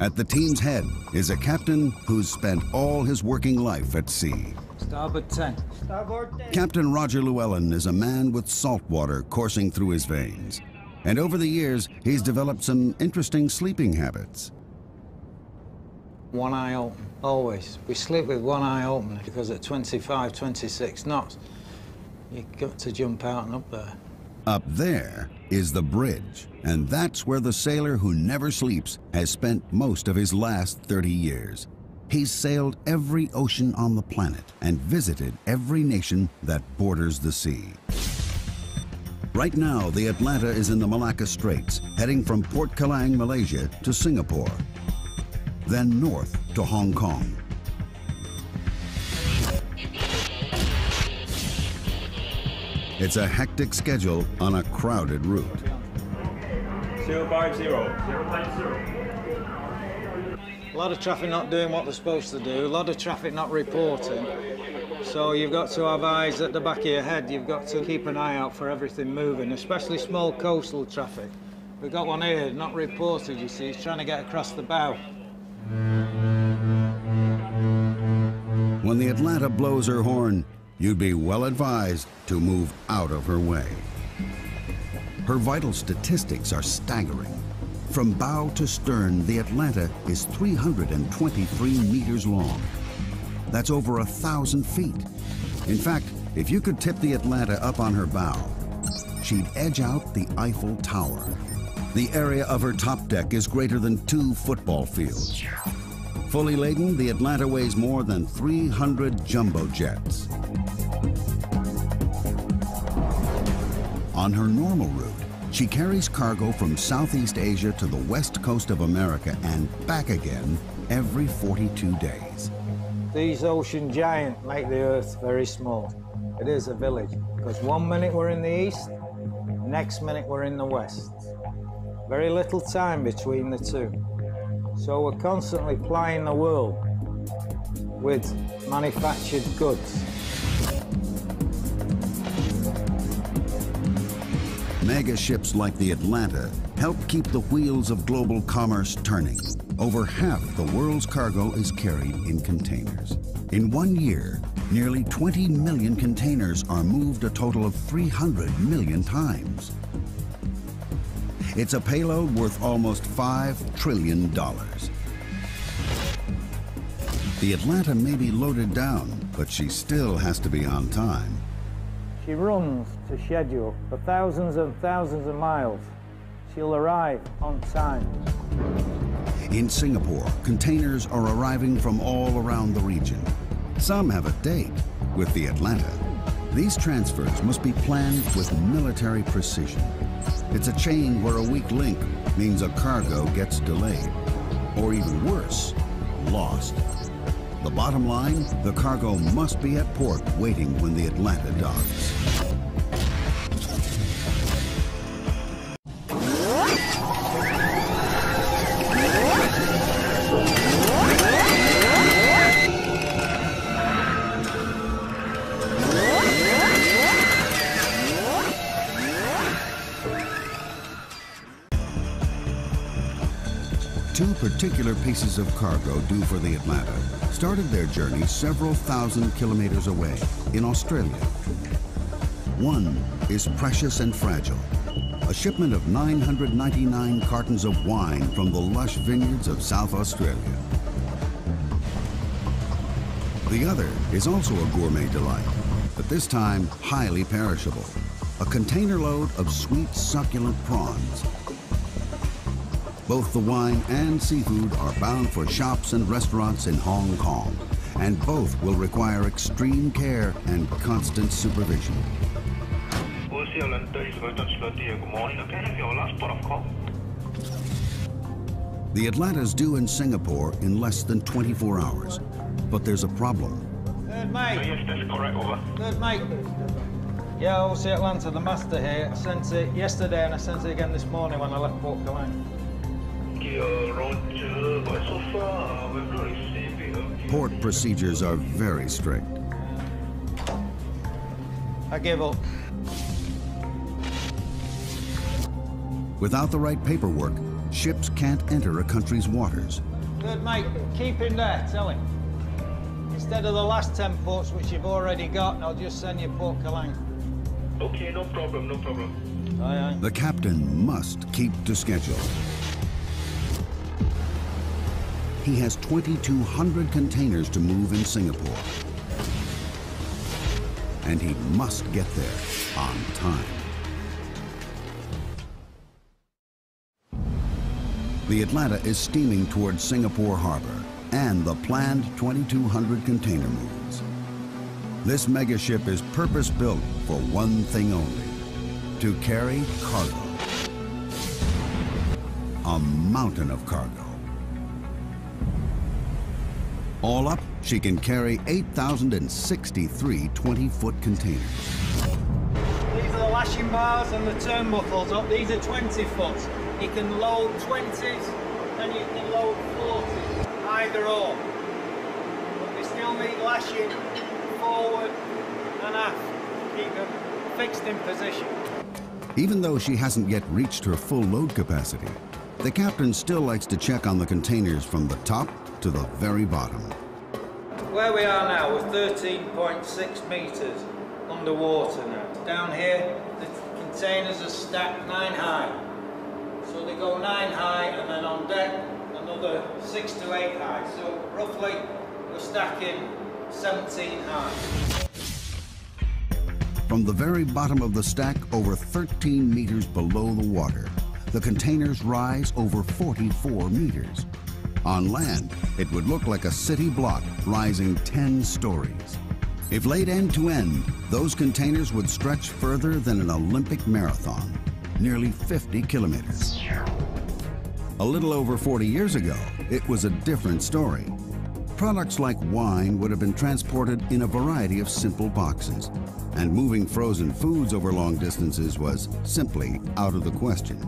At the team's head is a captain who's spent all his working life at sea. Starboard 10. Starboard 10. Captain Roger Llewellyn is a man with salt water coursing through his veins. And over the years, he's developed some interesting sleeping habits. One eye open, always. We sleep with one eye open because at 25, 26 knots, you've got to jump out and up there. Up there is the bridge, and that's where the sailor who never sleeps has spent most of his last 30 years. He's sailed every ocean on the planet and visited every nation that borders the sea. Right now, the Atlanta is in the Malacca Straits, heading from Port Kelang, Malaysia to Singapore, then north to Hong Kong. It's a hectic schedule on a crowded route. 050. A lot of traffic not doing what they're supposed to do, a lot of traffic not reporting. So you've got to have eyes at the back of your head. You've got to keep an eye out for everything moving, especially small coastal traffic. We've got one here, not reported, you see. He's trying to get across the bow. When the Atlanta blows her horn, you'd be well advised to move out of her way. Her vital statistics are staggering. From bow to stern, the Atlanta is 323 meters long. That's over a thousand feet. In fact, if you could tip the Atlanta up on her bow, she'd edge out the Eiffel Tower. The area of her top deck is greater than two football fields. Fully laden, the Atlanta weighs more than 300 jumbo jets. On her normal route, she carries cargo from Southeast Asia to the west coast of America and back again every 42 days. These ocean giants make the earth very small. It is a village, because one minute we're in the east, next minute we're in the west. Very little time between the two. So we're constantly plying the world with manufactured goods. Mega ships like the Atlanta help keep the wheels of global commerce turning. Over half the world's cargo is carried in containers. In one year, nearly 20 million containers are moved a total of 300 million times. It's a payload worth almost $5 trillion. The Atlanta may be loaded down, but she still has to be on time. She runs to schedule for thousands and thousands of miles. She'll arrive on time. In Singapore, containers are arriving from all around the region. Some have a date with the Atlanta. These transfers must be planned with military precision. It's a chain where a weak link means a cargo gets delayed, or even worse, lost. The bottom line, the cargo must be at port waiting when the Atlanta docks. Pieces of cargo due for the Atlanta started their journey several thousand kilometers away in Australia. One is precious and fragile, a shipment of 999 cartons of wine from the lush vineyards of South Australia. The other is also a gourmet delight, but this time highly perishable, a container load of sweet succulent prawns both the wine and seafood are bound for shops and restaurants in Hong Kong, and both will require extreme care and constant supervision. OCL and 30 Delta Kilo Deer, good morning. Can I have your last port of call? The Atlanta's due in Singapore in less than 24 hours. But there's a problem. Third mate. Oh, yes, that's correct, over. Third mate. Yeah, OC Atlanta, the master here. I sent it yesterday and I sent it again this morning when I left Port Kelang. Port procedures are very strict. I give up. Without the right paperwork, ships can't enter a country's waters. Third mate, keep him there, tell him. Instead of the last 10 ports which you've already got, I'll just send you Port Kelang. Okay, no problem, no problem. Aye, aye. The captain must keep to schedule. He has 2,200 containers to move in Singapore. And he must get there on time. The Atlanta is steaming towards Singapore Harbor and the planned 2,200 container moves. This megaship is purpose-built for one thing only, to carry cargo. A mountain of cargo. All up, she can carry 8,063 20-foot containers. These are the lashing bars and the turn turnbuckles up. These are 20 foot. You can load 20s and you can load 40s, either or. But they still need lashing forward and aft. Keep them fixed in position. Even though she hasn't yet reached her full load capacity, the captain still likes to check on the containers from the top to the very bottom. Where we are now, we're 13.6 metres underwater now. Down here, the containers are stacked nine high. So they go nine high and then on deck another six to eight high. So roughly we're stacking 17 high. From the very bottom of the stack, over 13 meters below the water, the containers rise over 44 meters. On land, it would look like a city block rising 10 stories. If laid end to end, those containers would stretch further than an Olympic marathon, nearly 50 kilometers. A little over 40 years ago, it was a different story. Products like wine would have been transported in a variety of simple boxes, and moving frozen foods over long distances was simply out of the question.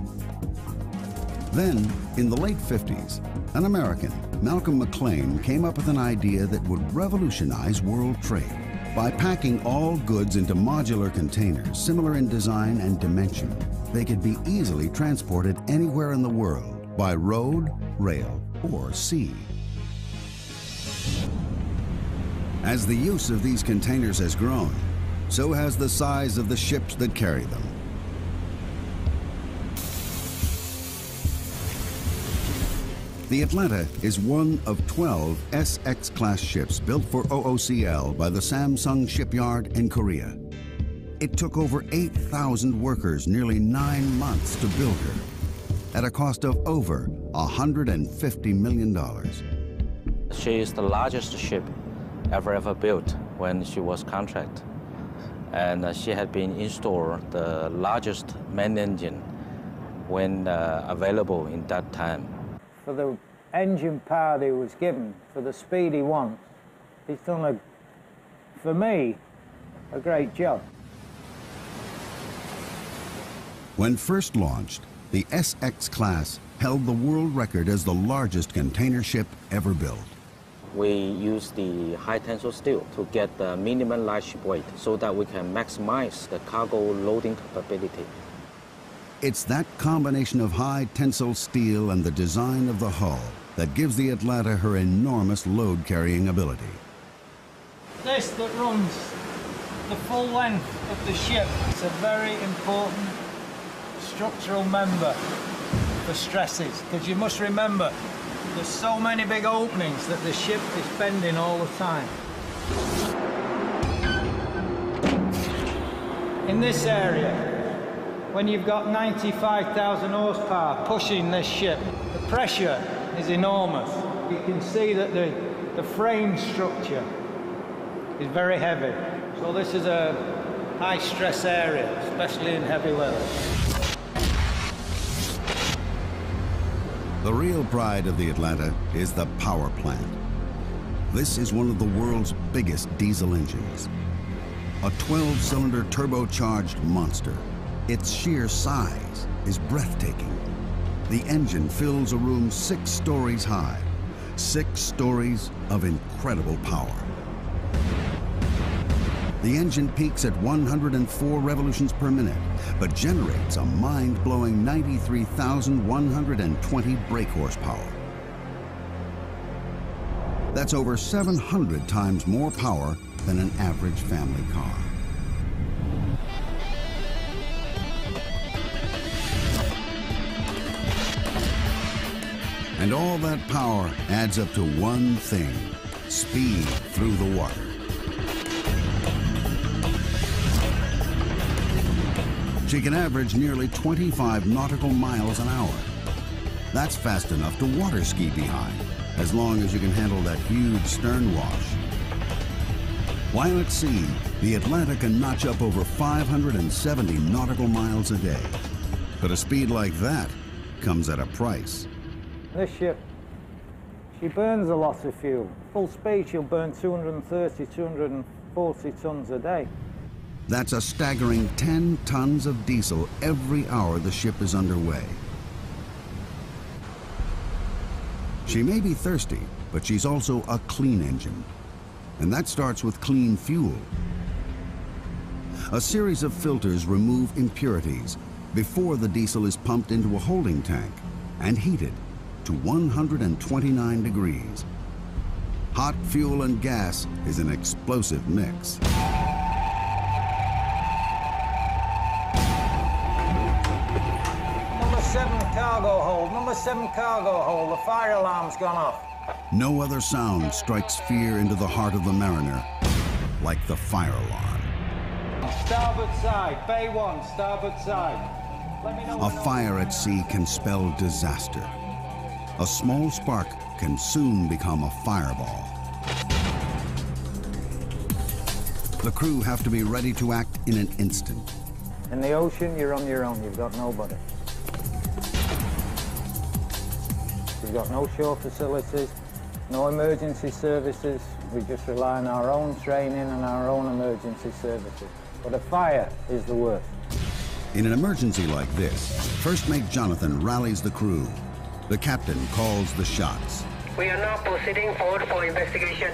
Then, in the late 50s, an American, Malcolm McLean, came up with an idea that would revolutionize world trade. By packing all goods into modular containers similar in design and dimension, they could be easily transported anywhere in the world by road, rail, or sea. As the use of these containers has grown, so has the size of the ships that carry them. The Atlanta is one of 12 SX-class ships built for OOCL by the Samsung shipyard in Korea. It took over 8,000 workers nearly nine months to build her at a cost of over $150 million. She is the largest ship ever ever built when she was contract. And uh, she had been installed the largest main engine when uh, available in that time. For the engine power that he was given, for the speed he wants, he's done a, for me, a great job. When first launched, the SX class held the world record as the largest container ship ever built. We use the high tensile steel to get the minimum light ship weight so that we can maximize the cargo loading capability. It's that combination of high tensile steel and the design of the hull that gives the Atlanta her enormous load carrying ability. This that runs the full length of the ship is a very important structural member for stresses because you must remember there's so many big openings that the ship is bending all the time. In this area, when you've got 95,000 horsepower pushing this ship, the pressure is enormous. You can see that the, the frame structure is very heavy. So this is a high stress area, especially in heavy weather. The real pride of the Atlanta is the power plant. This is one of the world's biggest diesel engines. A 12-cylinder turbocharged monster. Its sheer size is breathtaking. The engine fills a room six stories high, six stories of incredible power. The engine peaks at 104 revolutions per minute, but generates a mind-blowing 93,120 brake horsepower. That's over 700 times more power than an average family car. And all that power adds up to one thing, speed through the water. She can average nearly 25 nautical miles an hour. That's fast enough to water ski behind, as long as you can handle that huge stern wash. While at sea, the Atlanta can notch up over 570 nautical miles a day. But a speed like that comes at a price. This ship, she burns a lot of fuel. Full speed, she'll burn 230, 240 tons a day. That's a staggering 10 tons of diesel every hour the ship is underway. She may be thirsty, but she's also a clean engine. And that starts with clean fuel. A series of filters remove impurities before the diesel is pumped into a holding tank and heated to 129 degrees. Hot fuel and gas is an explosive mix. Number seven cargo hold, number seven cargo hold, the fire alarm's gone off. No other sound strikes fear into the heart of the mariner like the fire alarm. Starboard side, bay one, starboard side. Let me know A fire at sea can spell disaster. A small spark can soon become a fireball. The crew have to be ready to act in an instant. In the ocean, you're on your own. You've got nobody. We've got no shore facilities, no emergency services. We just rely on our own training and our own emergency services. But a fire is the worst. In an emergency like this, First Mate Jonathan rallies the crew. The captain calls the shots. We are now proceeding forward for investigation.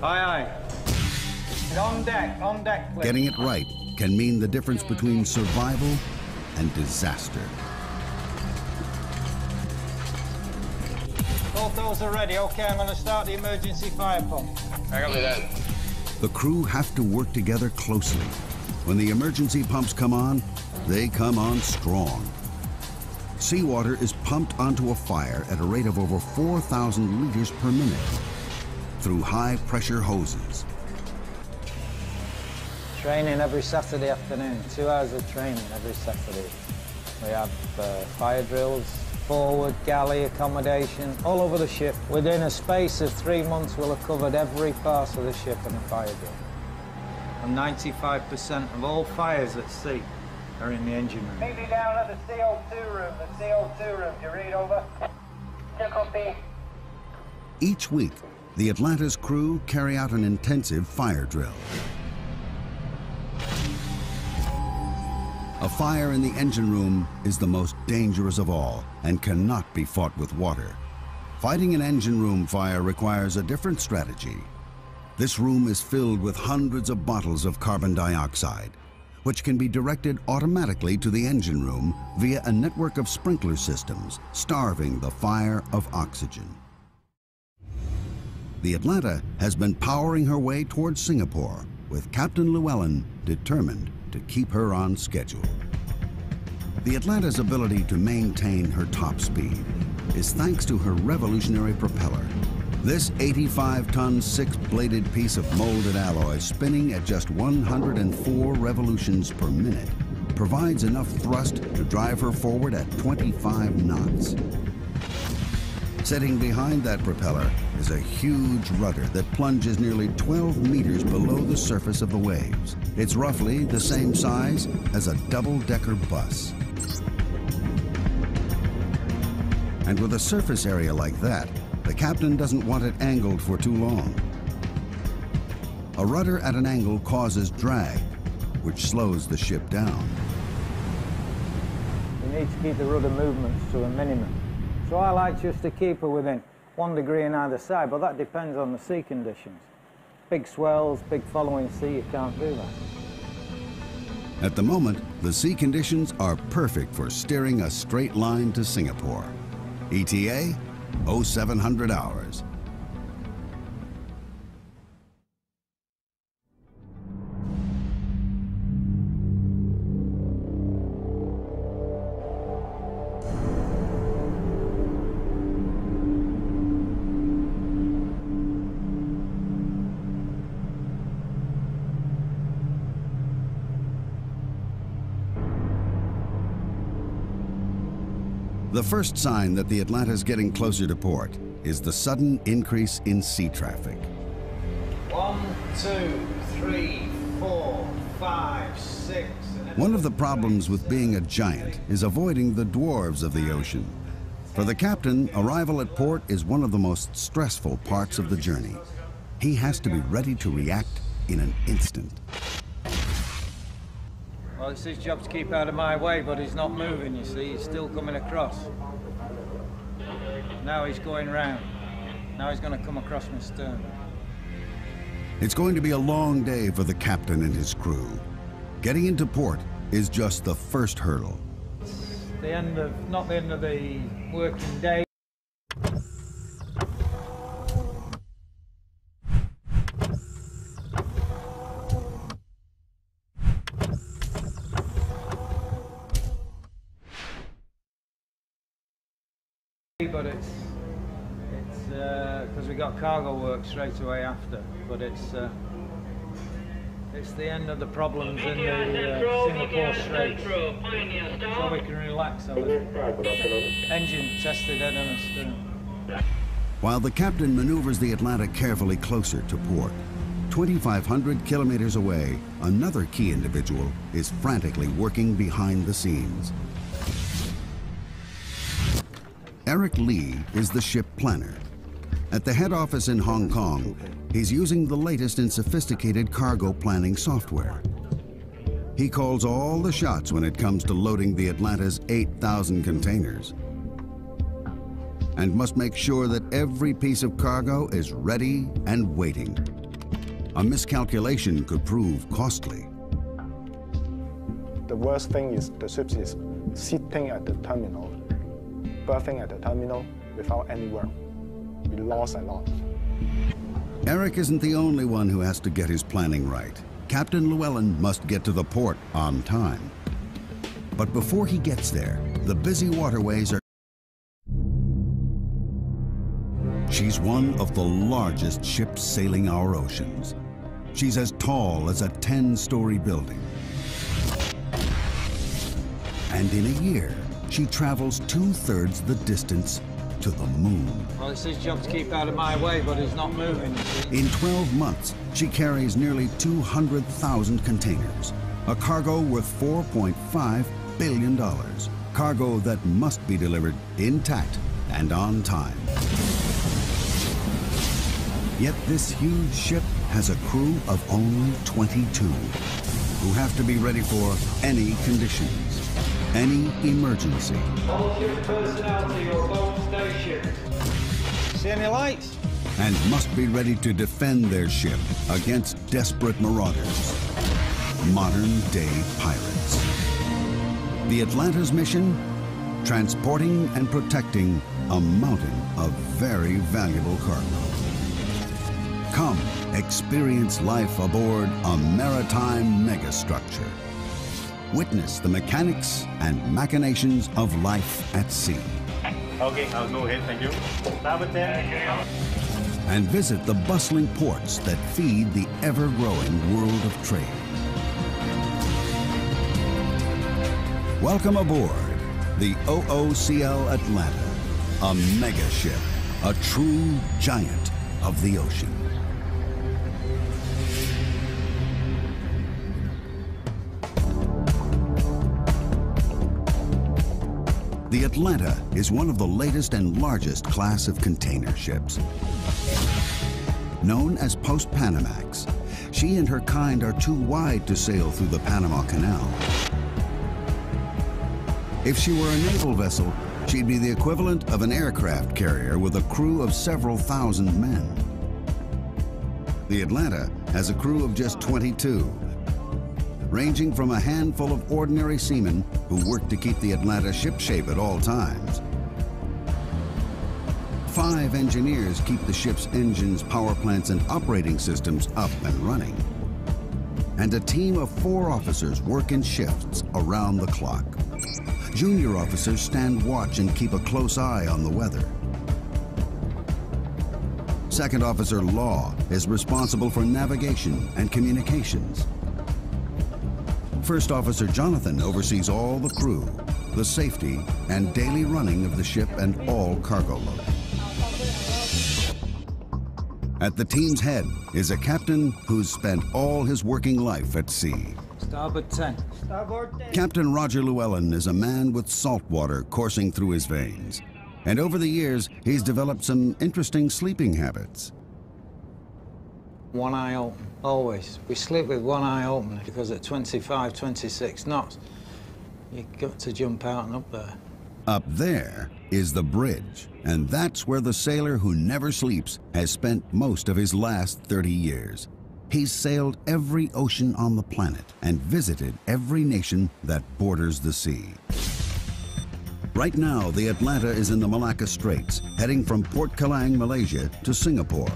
Aye, aye. On deck, on deck, please. Getting it right can mean the difference between survival and disaster. Both those are ready. Okay, I'm going to start the emergency fire pump. I copy that. The crew have to work together closely. When the emergency pumps come on, they come on strong. Seawater is pumped onto a fire at a rate of over 4,000 liters per minute through high-pressure hoses. Training every Saturday afternoon, two hours of training every Saturday. We have uh, fire drills, forward, galley accommodation, all over the ship. Within a space of three months, we'll have covered every part of the ship in a fire drill. And 95% of all fires at sea are in the engine room. Meet me down at the CO2 room. The CO2 room. You read over? No copy. Each week, the Atlanta's crew carry out an intensive fire drill. A fire in the engine room is the most dangerous of all and cannot be fought with water. Fighting an engine room fire requires a different strategy. This room is filled with hundreds of bottles of carbon dioxide, which can be directed automatically to the engine room via a network of sprinkler systems, starving the fire of oxygen. The Atlanta has been powering her way towards Singapore, with Captain Llewellyn determined to keep her on schedule. The Atlanta's ability to maintain her top speed is thanks to her revolutionary propeller. This 85-ton, six-bladed piece of molded alloy spinning at just 104 revolutions per minute provides enough thrust to drive her forward at 25 knots. Sitting behind that propeller is a huge rudder that plunges nearly 12 meters below the surface of the waves. It's roughly the same size as a double-decker bus. And with a surface area like that, the captain doesn't want it angled for too long. A rudder at an angle causes drag, which slows the ship down. You need to keep the rudder movements to a minimum. So I like just to keep her within one degree on either side, but that depends on the sea conditions. Big swells, big following sea, you can't do that. At the moment, the sea conditions are perfect for steering a straight line to Singapore. ETA, 0700 hours. First sign that the Atlanta's getting closer to port is the sudden increase in sea traffic. One, two, three, four, five, six. One of the problems with being a giant is avoiding the dwarves of the ocean. For the captain, arrival at port is one of the most stressful parts of the journey. He has to be ready to react in an instant. Well, it's his job to keep out of my way, but he's not moving, you see. He's still coming across. Now he's going round. Now he's going to come across my stern. It's going to be a long day for the captain and his crew. Getting into port is just the first hurdle. It's The end of, not the end of the working day. But it's it's because we got cargo work straight away after. But it's uh, it's the end of the problems in the uh, Singapore Straits, so we can relax little. Engine tested head stern. While the captain maneuvers the Atlanta carefully closer to port, 2,500 kilometers away, another key individual is frantically working behind the scenes. Eric Lee is the ship planner. At the head office in Hong Kong, he's using the latest in sophisticated cargo planning software. He calls all the shots when it comes to loading the Atlanta's 8,000 containers and must make sure that every piece of cargo is ready and waiting. A miscalculation could prove costly. The worst thing is the ships is sitting at the terminal, berthing at the terminal without any work. We lost a lot. Eric isn't the only one who has to get his planning right. Captain Llewellyn must get to the port on time. But before he gets there, the busy waterways are She's one of the largest ships sailing our oceans. She's as tall as a 10-story building. And in a year, she travels two-thirds the distance to the moon. Well, it's his job to keep out of my way, but he's not moving. In 12 months, she carries nearly 200,000 containers, a cargo worth $4.5 billion. Cargo that must be delivered intact and on time. Yet this huge ship has a crew of only 22 who have to be ready for any conditions, any emergency. All ship personnel to your boat station. See any lights? and must be ready to defend their ship against desperate marauders, modern day pirates. The Atlanta's mission? Transporting and protecting a mountain of very valuable cargo. Come, experience life aboard a maritime megastructure. Witness the mechanics and machinations of life at sea. Okay, I'll go ahead. Thank you. Starboard 10. and visit the bustling ports that feed the ever-growing world of trade. Welcome aboard the OOCL Atlanta, a mega ship, a true giant of the ocean. The Atlanta is one of the latest and largest class of container ships. Known as Post-Panamax, she and her kind are too wide to sail through the Panama Canal. If she were a naval vessel, she'd be the equivalent of an aircraft carrier with a crew of several thousand men. The Atlanta has a crew of just 22, ranging from a handful of ordinary seamen who work to keep the Atlanta shipshape at all times. Five engineers keep the ship's engines, power plants, and operating systems up and running. And a team of four officers work in shifts around the clock. Junior officers stand watch and keep a close eye on the weather. Second Officer Law is responsible for navigation and communications. First Officer Jonathan oversees all the crew, the safety, and daily running of the ship and all cargo load. At the team's head is a captain who's spent all his working life at sea. Starboard 10. Starboard 10. Captain Roger Llewellyn is a man with salt water coursing through his veins. And over the years, he's developed some interesting sleeping habits. One eye open, always. We sleep with one eye open because at 25, 26 knots, you've got to jump out and up there. Up there is the bridge, and that's where the sailor who never sleeps has spent most of his last 30 years. He's sailed every ocean on the planet and visited every nation that borders the sea. Right now, the Atlanta is in the Malacca Straits, heading from Port Kelang, Malaysia to Singapore,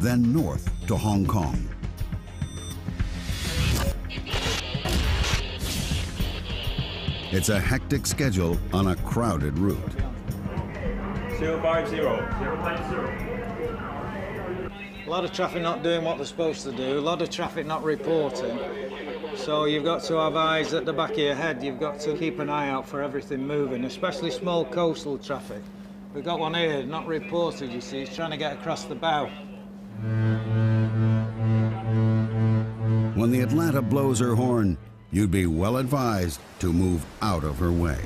then north to Hong Kong. It's a hectic schedule on a crowded route. 050. A lot of traffic not doing what they're supposed to do, a lot of traffic not reporting. So you've got to have eyes at the back of your head. You've got to keep an eye out for everything moving, especially small coastal traffic. We've got one here, not reported, you see. He's trying to get across the bow. When the Atlanta blows her horn, you'd be well advised to move out of her way.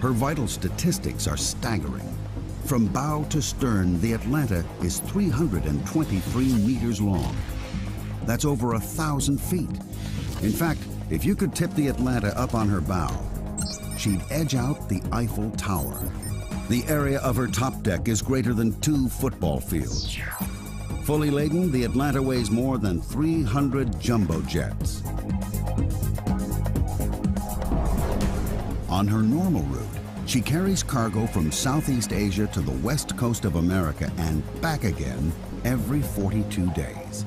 Her vital statistics are staggering. From bow to stern, the Atlanta is 323 meters long. That's over a thousand feet. In fact, if you could tip the Atlanta up on her bow, she'd edge out the Eiffel Tower. The area of her top deck is greater than two football fields. Fully laden, the Atlanta weighs more than 300 jumbo jets. On her normal route, she carries cargo from Southeast Asia to the west coast of America and back again every 42 days.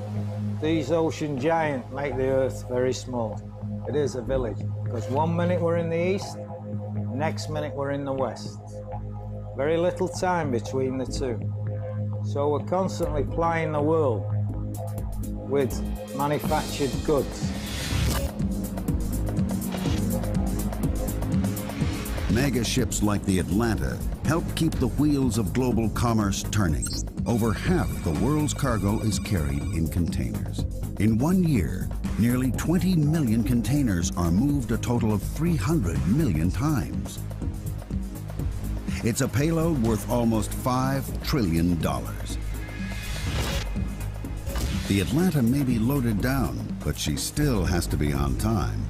These ocean giants make the earth very small. It is a village, because one minute we're in the east, next minute we're in the west. Very little time between the two. So we're constantly plying the world with manufactured goods. Mega ships like the Atlanta help keep the wheels of global commerce turning. Over half the world's cargo is carried in containers. In one year, nearly 20 million containers are moved a total of 300 million times. It's a payload worth almost $5 trillion. The Atlanta may be loaded down, but she still has to be on time.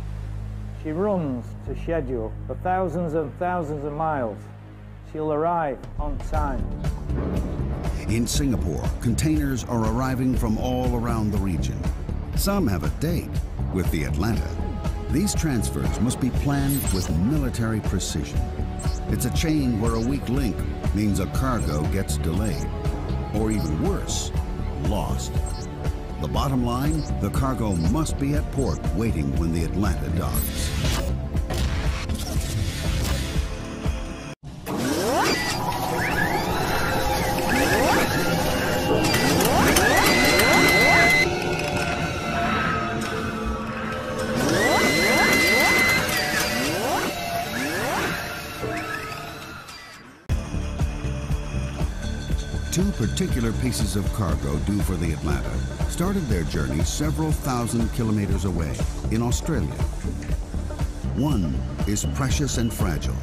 She runs to schedule for thousands and thousands of miles. She'll arrive on time. In Singapore, containers are arriving from all around the region. Some have a date with the Atlanta. These transfers must be planned with military precision. It's a chain where a weak link means a cargo gets delayed, or even worse, lost. The bottom line, the cargo must be at port waiting when the Atlanta docks. Pieces of cargo due for the Atlanta started their journey several thousand kilometers away in Australia. One is precious and fragile.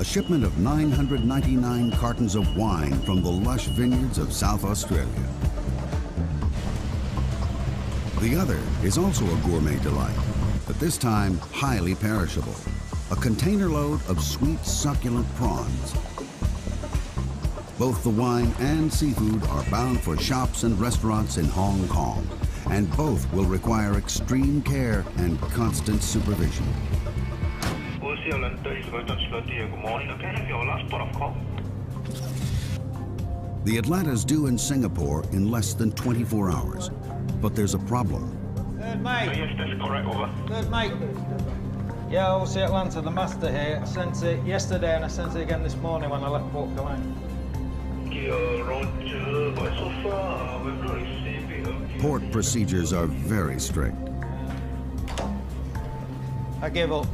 A shipment of 999 cartons of wine from the lush vineyards of South Australia. The other is also a gourmet delight, but this time highly perishable. A container load of sweet, succulent prawns. Both the wine and seafood are bound for shops and restaurants in Hong Kong, and both will require extreme care and constant supervision. OCL 35 good morning. Can I have your last port of call? The Atlanta's due in Singapore in less than 24 hours, but there's a problem. Third mate. yes, that's correct, over. Third mate. Yeah, obviously Atlanta, the master here. I sent it yesterday and I sent it again this morning when I left Port Kelang. Port procedures are very strict. I give up.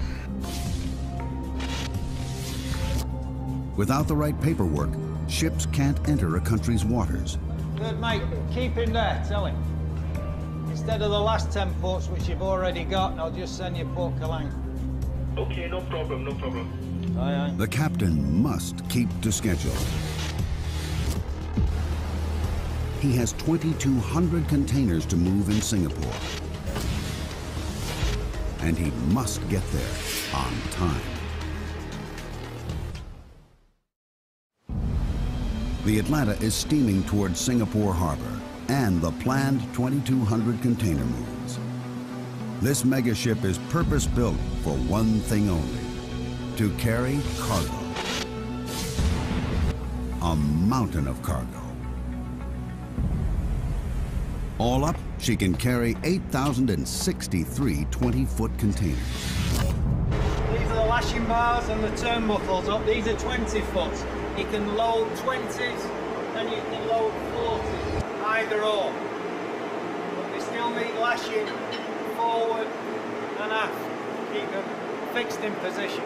Without the right paperwork, ships can't enter a country's waters. Third mate, keep him there, tell him. Instead of the last 10 ports which you've already got, I'll just send you Port Kelang. Okay, no problem, no problem. Aye, aye. The captain must keep to schedule. He has 2,200 containers to move in Singapore. And he must get there on time. The Atlanta is steaming towards Singapore Harbor and the planned 2,200 container moves. This megaship is purpose-built for one thing only, to carry cargo. A mountain of cargo. All up, she can carry 8,063 20-foot containers. These are the lashing bars and the turnbuckles up. These are 20 foot. You can load 20s and you can load 40s, either or. But they still need lashing forward and aft. Keep them fixed in position.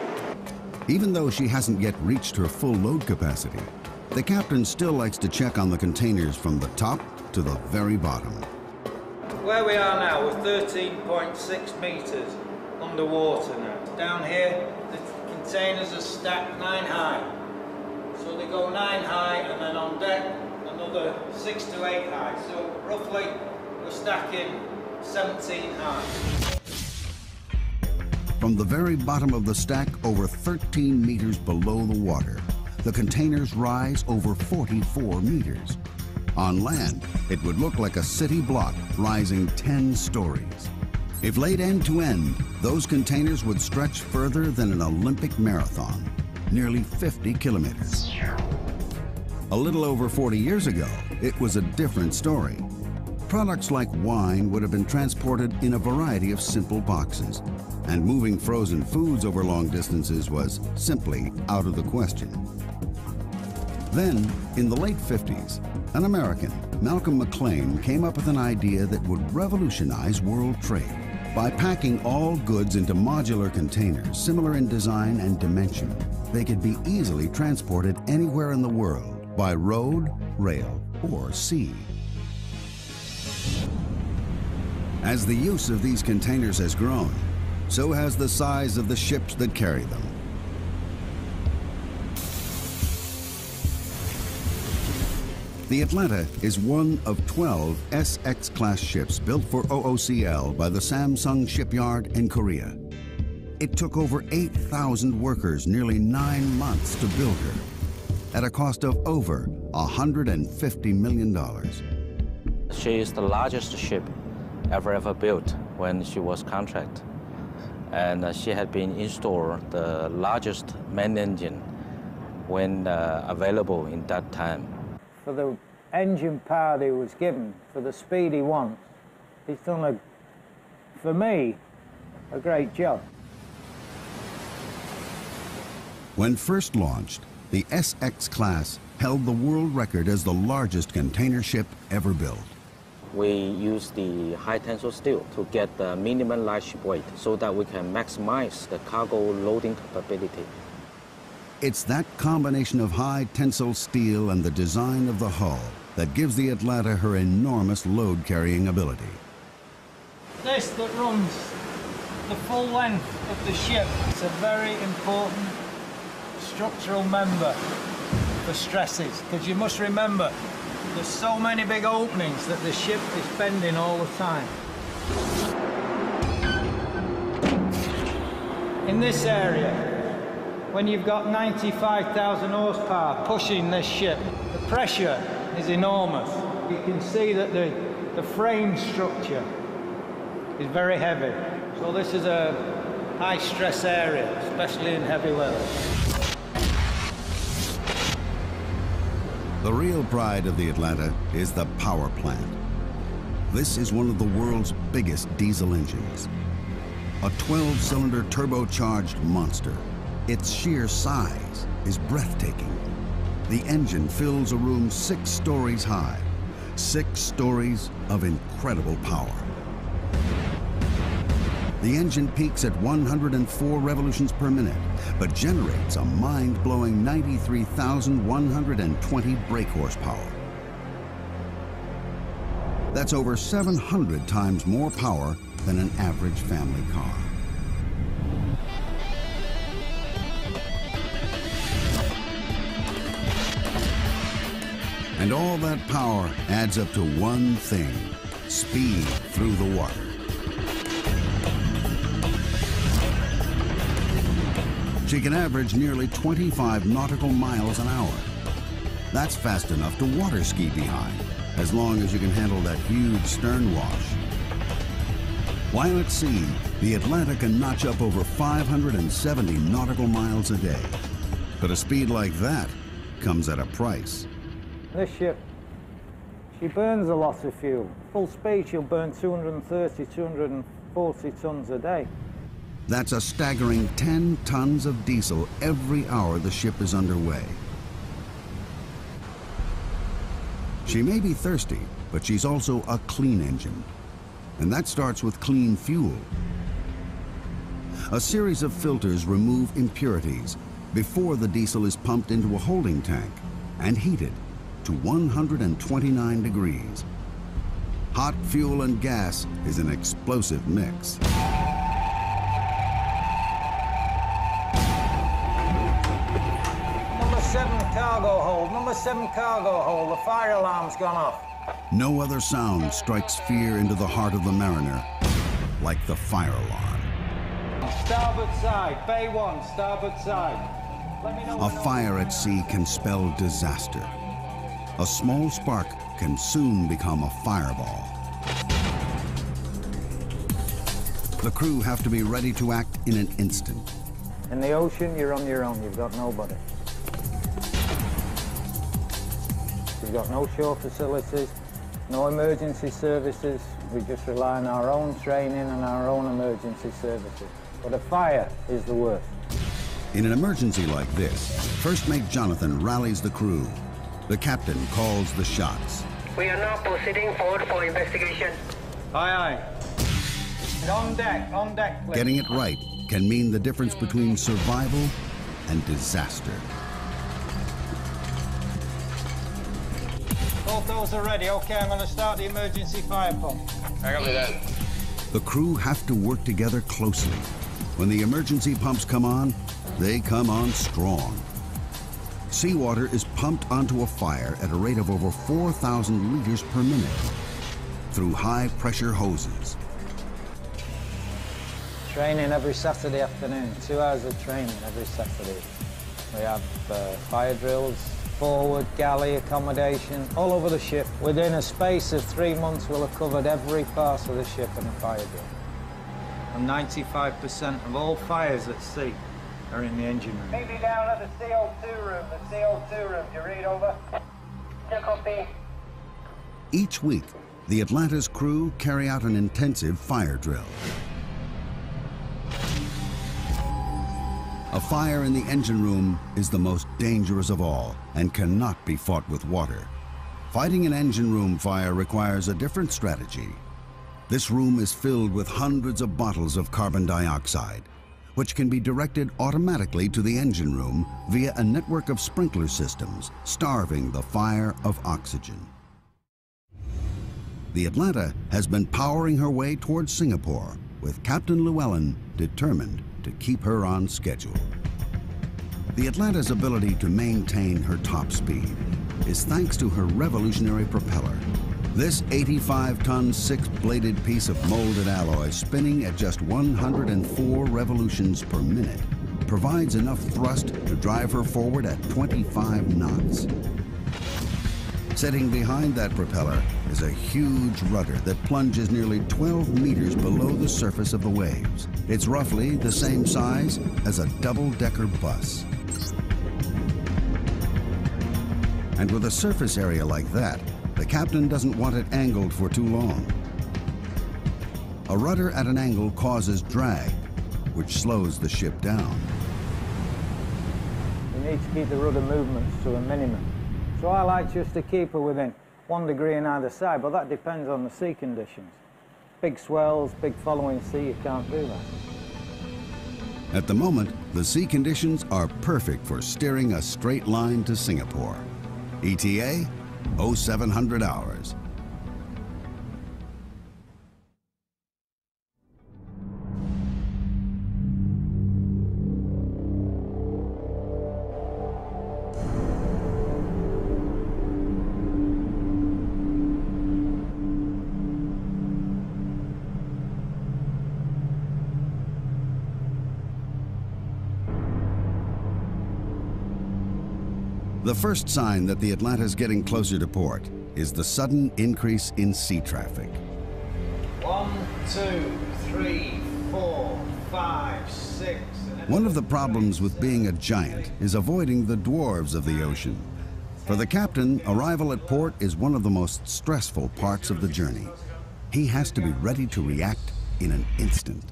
Even though she hasn't yet reached her full load capacity, the captain still likes to check on the containers from the top to the very bottom. Where we are now, we're 13.6 metres underwater now. Down here, the containers are stacked nine high. So they go nine high and then on deck another six to eight high. So roughly we're stacking 17 high. From the very bottom of the stack, over 13 meters below the water, the containers rise over 44 meters. On land, it would look like a city block rising 10 stories. If laid end to end, those containers would stretch further than an Olympic marathon, nearly 50 kilometers. A little over 40 years ago, it was a different story. Products like wine would have been transported in a variety of simple boxes, and moving frozen foods over long distances was simply out of the question. Then, in the late 50s, an American, Malcolm McLean, came up with an idea that would revolutionize world trade. By packing all goods into modular containers similar in design and dimension, they could be easily transported anywhere in the world by road, rail, or sea. As the use of these containers has grown, so has the size of the ships that carry them. The Atlanta is one of 12 SX-class ships built for OOCL by the Samsung shipyard in Korea. It took over 8,000 workers nearly nine months to build her, at a cost of over $150 million. She is the largest ship ever ever built when she was contract. And uh, she had been installed the largest main engine when uh, available in that time. For the engine power that he was given, for the speed he wants, he's done a, for me, a great job. When first launched, the SX class held the world record as the largest container ship ever built. We use the high tensile steel to get the minimum light ship weight so that we can maximize the cargo loading capability. It's that combination of high tensile steel and the design of the hull that gives the Atlanta her enormous load carrying ability. This that runs the full length of the ship. It's a very important structural member for stresses because you must remember there's so many big openings that the ship is bending all the time. In this area, when you've got 95,000 horsepower pushing this ship, the pressure is enormous. You can see that the, the frame structure is very heavy. So this is a high stress area, especially in heavy weather. The real pride of the Atlanta is the power plant. This is one of the world's biggest diesel engines. A 12-cylinder turbocharged monster. Its sheer size is breathtaking. The engine fills a room six stories high, six stories of incredible power. The engine peaks at 104 revolutions per minute, but generates a mind-blowing 93,120 brake horsepower. That's over 700 times more power than an average family car. And all that power adds up to one thing, speed through the water. She can average nearly 25 nautical miles an hour. That's fast enough to water ski behind, as long as you can handle that huge stern wash. While at sea, the Atlanta can notch up over 570 nautical miles a day. But a speed like that comes at a price. This ship, she burns a lot of fuel. Full speed, she'll burn 230, 240 tons a day. That's a staggering 10 tons of diesel every hour the ship is underway. She may be thirsty, but she's also a clean engine. And that starts with clean fuel. A series of filters remove impurities before the diesel is pumped into a holding tank and heated to 129 degrees. Hot fuel and gas is an explosive mix. Number seven cargo hold, number seven cargo hold, the fire alarm's gone off. No other sound strikes fear into the heart of the mariner like the fire alarm. Starboard side, bay one, starboard side. Let me know A fire at sea can spell disaster. A small spark can soon become a fireball. The crew have to be ready to act in an instant. In the ocean, you're on your own. You've got nobody. You've got no shore facilities, no emergency services. We just rely on our own training and our own emergency services. But a fire is the worst. In an emergency like this, First Mate Jonathan rallies the crew. The captain calls the shots. We are now proceeding forward for investigation. Aye, aye. And on deck, on deck, please. Getting it right can mean the difference between survival and disaster. Both those are ready. Okay, I'm going to start the emergency fire pump. I copy that. The crew have to work together closely. When the emergency pumps come on, they come on strong. Seawater is pumped onto a fire at a rate of over 4,000 liters per minute through high-pressure hoses. Training every Saturday afternoon, two hours of training every Saturday. We have uh, fire drills, forward, galley accommodation, all over the ship. Within a space of three months, we'll have covered every part of the ship in a fire drill. And 95% of all fires at sea are in the engine room. Meet me down at the CO2 room. The CO2 room. You read over? No copy. Each week, the Atlanta's crew carry out an intensive fire drill. A fire in the engine room is the most dangerous of all and cannot be fought with water. Fighting an engine room fire requires a different strategy. This room is filled with hundreds of bottles of carbon dioxide, which can be directed automatically to the engine room via a network of sprinkler systems, starving the fire of oxygen. The Atlanta has been powering her way towards Singapore with Captain Llewellyn determined to keep her on schedule. The Atlanta's ability to maintain her top speed is thanks to her revolutionary propeller. This 85-ton six-bladed piece of molded alloy spinning at just 104 revolutions per minute provides enough thrust to drive her forward at 25 knots. Sitting behind that propeller is a huge rudder that plunges nearly 12 meters below the surface of the waves. It's roughly the same size as a double-decker bus. And with a surface area like that, the captain doesn't want it angled for too long. A rudder at an angle causes drag, which slows the ship down. You need to keep the rudder movements to a minimum. So I like just to keep her within one degree on either side, but that depends on the sea conditions. Big swells, big following sea, you can't do that. At the moment, the sea conditions are perfect for steering a straight line to Singapore. ETA, 0700 hours. The first sign that the Atlanta's getting closer to port is the sudden increase in sea traffic. One, two, three, four, five, six. One of the problems with being a giant is avoiding the dwarves of the ocean. For the captain, arrival at port is one of the most stressful parts of the journey. He has to be ready to react in an instant.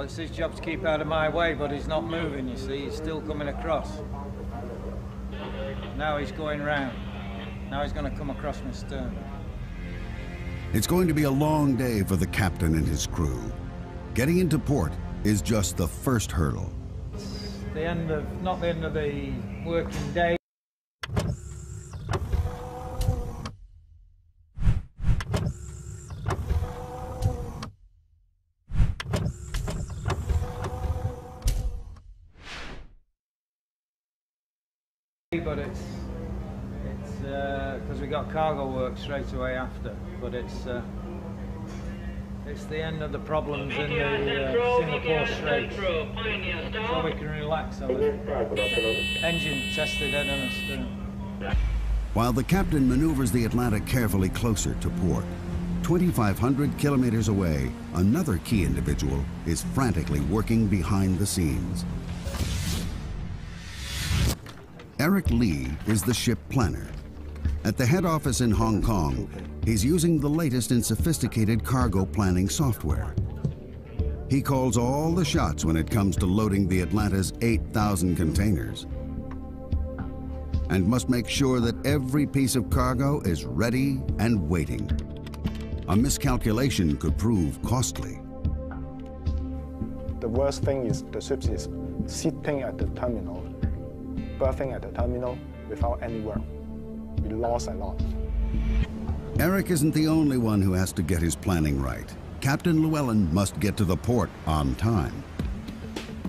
Well, it's his job to keep out of my way, but he's not moving, you see. He's still coming across. Now he's going round. Now he's going to come across my stern. It's going to be a long day for the captain and his crew. Getting into port is just the first hurdle. It's The end of, not the end of the working day. But it's it's because we got cargo work straight away after. But it's uh, it's the end of the problems in the uh, Singapore Straits, so we can relax a little. Engine tested stern. While the captain maneuvers the Atlanta carefully closer to port, 2,500 kilometers away, another key individual is frantically working behind the scenes. Eric Lee is the ship planner. At the head office in Hong Kong, he's using the latest in sophisticated cargo planning software. He calls all the shots when it comes to loading the Atlanta's 8,000 containers and must make sure that every piece of cargo is ready and waiting. A miscalculation could prove costly. The worst thing is the ships is sitting at the terminal, berthing at the terminal without any work. We lost a lot. Eric isn't the only one who has to get his planning right. Captain Llewellyn must get to the port on time.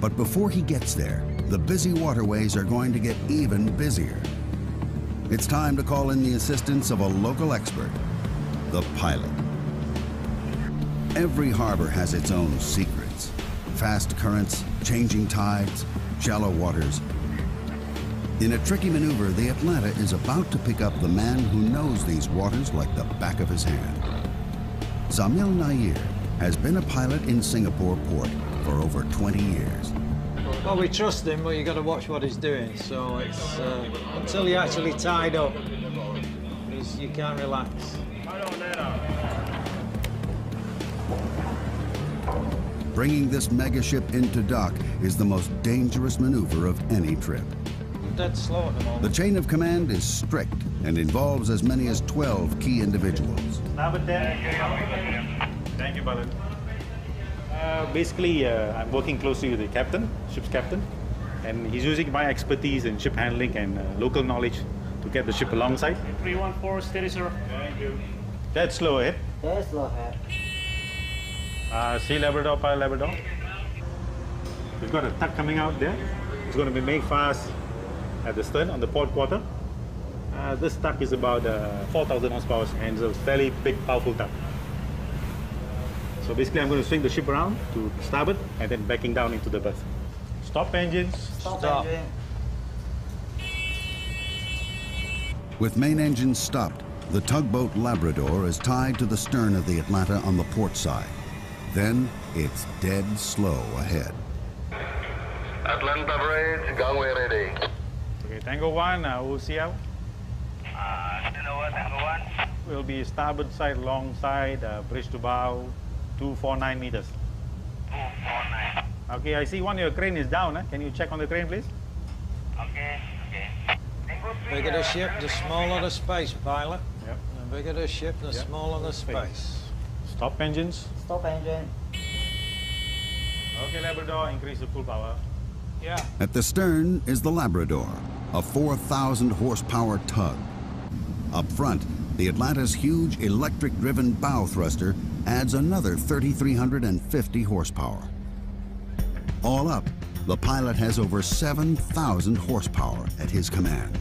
But before he gets there, the busy waterways are going to get even busier. It's time to call in the assistance of a local expert, the pilot. Every harbor has its own secrets. Fast currents, changing tides, shallow waters. In a tricky maneuver, the Atlanta is about to pick up the man who knows these waters like the back of his hand. Zamil Nair has been a pilot in Singapore port for over 20 years. Well, we trust him, but you got to watch what he's doing. So it's uh, until you're actually tied up, you can't relax. Bringing this megaship into dock is the most dangerous maneuver of any trip. I'm dead slow at the moment. The chain of command is strict and involves as many as 12 key individuals. Starboard 10. Thank you, Balan. Uh, basically, uh, I'm working closely with the captain, ship's captain, and he's using my expertise in ship handling and uh, local knowledge to get the ship alongside. 314 steady, sir. Thank you. Dead slow ahead. There's slow head. Uh, sea Labrador, Pile Labrador. We've got a tuck coming out there. It's going to be made fast at the stern on the port quarter. Uh, this tuck is about uh, 4,000 horsepower and it's a fairly big, powerful tuck. So basically I'm going to swing the ship around to starboard and then backing down into the berth. Stop engines. Stop, Stop. engine. With main engines stopped, the tugboat Labrador is tied to the stern of the Atlanta on the port side. Then it's dead slow ahead. Atlanta bridge, gangway ready. Okay, Tango 1, uh, OCL. Uh, Tango 1, Tango 1. Will be starboard side, long side, uh, bridge to bow, 249 meters. 249. Okay, I see one of your crane is down. Eh? Can you check on the crane, please? Okay, okay. Bigger the ship, the smaller the space, pilot. Yep. The bigger the ship, the Yep. smaller the space. Stop engines. Stop engine. Okay, Labrador, increase the full power. Yeah. At the stern is the Labrador, a 4,000 horsepower tug. Up front, the Atlanta's huge electric driven bow thruster adds another 3,350 horsepower. All up, the pilot has over 7,000 horsepower at his command.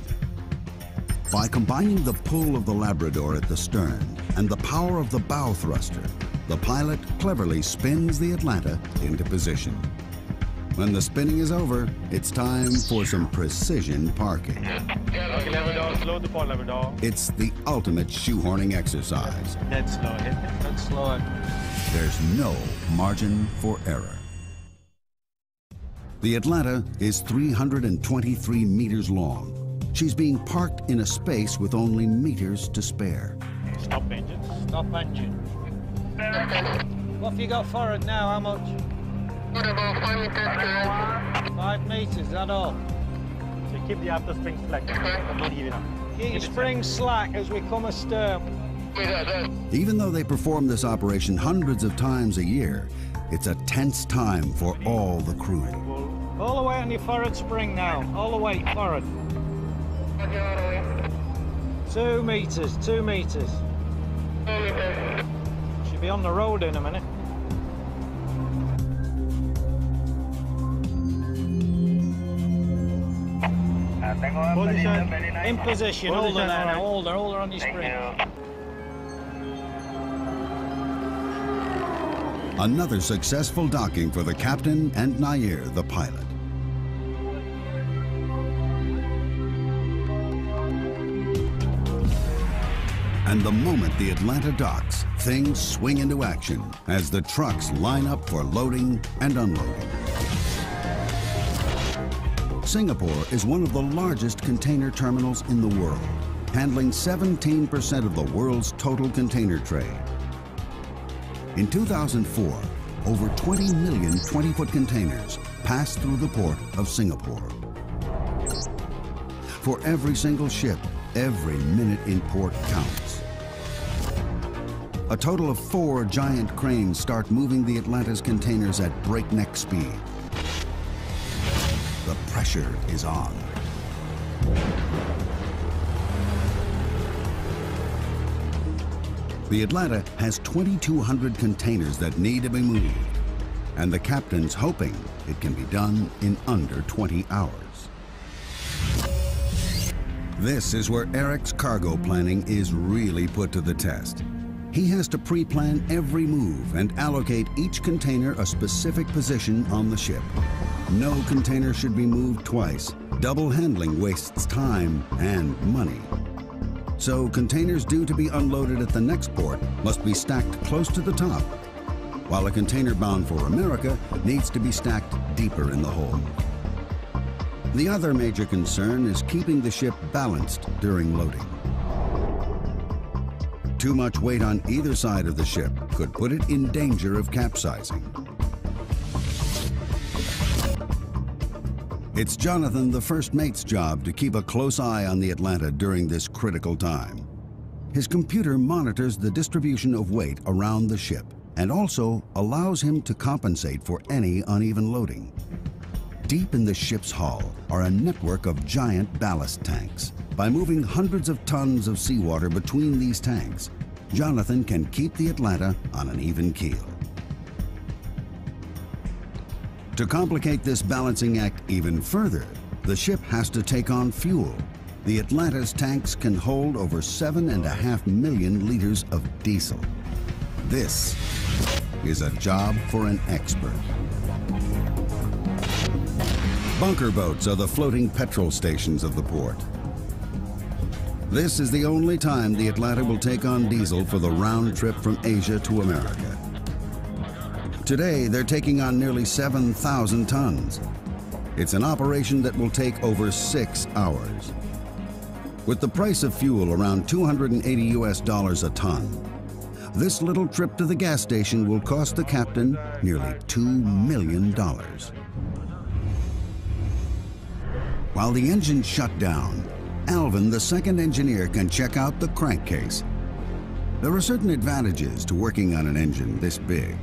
By combining the pull of the Labrador at the stern and the power of the bow thruster, the pilot cleverly spins the Atlanta into position. When the spinning is over, it's time for some precision parking. Okay, Labrador, slow the port, Labrador. It's the ultimate shoehorning exercise. Dead slow. That's slow. There's no margin for error. The Atlanta is 323 meters long. She's being parked in a space with only meters to spare. Stop engines. Stop engine. What have you got forward now? How much? What about 5 meters to Five meters, is that all? So keep the after spring slack. Don't give it up. Keep your spring slack as we come astern. Even though they perform this operation hundreds of times a year, it's a tense time for all the crew. All the way on your forward spring now. All the way forward. Two meters, two meters. Should be on the road in a minute. Position. In position, hold her there now. Hold her, hold her on your spring. Another successful docking for the captain and Nair, the pilot. And the moment the Atlanta docks, things swing into action as the trucks line up for loading and unloading. Singapore is one of the largest container terminals in the world, handling 17% of the world's total container trade. In 2004, over 20 million 20-foot containers passed through the port of Singapore. For every single ship, every minute in port counts. A total of four giant cranes start moving the Atlanta's containers at breakneck speed. The pressure is on. The Atlanta has 2,200 containers that need to be moved, and the captain's hoping it can be done in under 20 hours. This is where Eric's cargo planning is really put to the test. He has to pre-plan every move and allocate each container a specific position on the ship. No container should be moved twice. Double handling wastes time and money. So containers due to be unloaded at the next port must be stacked close to the top, while a container bound for America needs to be stacked deeper in the hold. The other major concern is keeping the ship balanced during loading. Too much weight on either side of the ship could put it in danger of capsizing. It's Jonathan, the first mate's job to keep a close eye on the Atlanta during this critical time. His computer monitors the distribution of weight around the ship and also allows him to compensate for any uneven loading. Deep in the ship's hull are a network of giant ballast tanks. By moving hundreds of tons of seawater between these tanks, Jonathan can keep the Atlanta on an even keel. To complicate this balancing act even further, the ship has to take on fuel. The Atlanta's tanks can hold over seven and a half million liters of diesel. This is a job for an expert. Bunker boats are the floating petrol stations of the port. This is the only time the Atlanta will take on diesel for the round trip from Asia to America. Today, they're taking on nearly 7,000 tons. It's an operation that will take over six hours. With the price of fuel around 280 US dollars a ton, this little trip to the gas station will cost the captain nearly $2 million. While the engine shut down, Alvin, the second engineer, can check out the crankcase. There are certain advantages to working on an engine this big.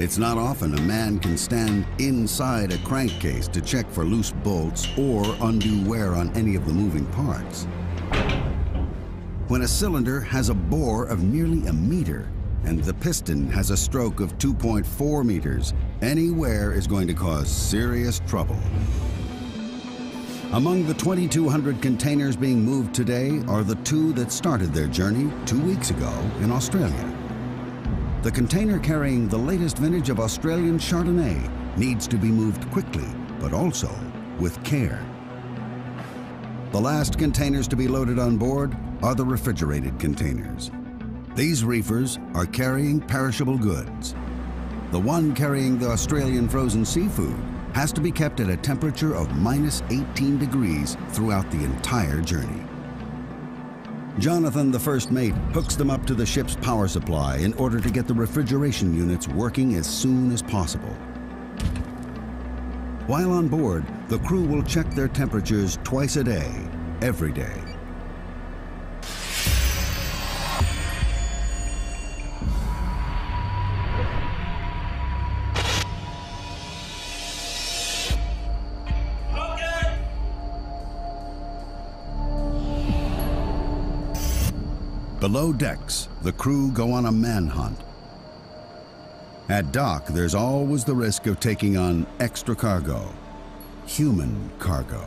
It's not often a man can stand inside a crankcase to check for loose bolts or undue wear on any of the moving parts. When a cylinder has a bore of nearly a meter and the piston has a stroke of 2.4 meters, any wear is going to cause serious trouble. Among the 2,200 containers being moved today are the two that started their journey two weeks ago in Australia. The container carrying the latest vintage of Australian Chardonnay needs to be moved quickly, but also with care. The last containers to be loaded on board are the refrigerated containers. These reefers are carrying perishable goods. The one carrying the Australian frozen seafood has to be kept at a temperature of minus 18 degrees throughout the entire journey. Jonathan, the first mate, hooks them up to the ship's power supply in order to get the refrigeration units working as soon as possible. While on board, the crew will check their temperatures twice a day, every day. Below decks, the crew go on a manhunt. At dock, there's always the risk of taking on extra cargo, human cargo.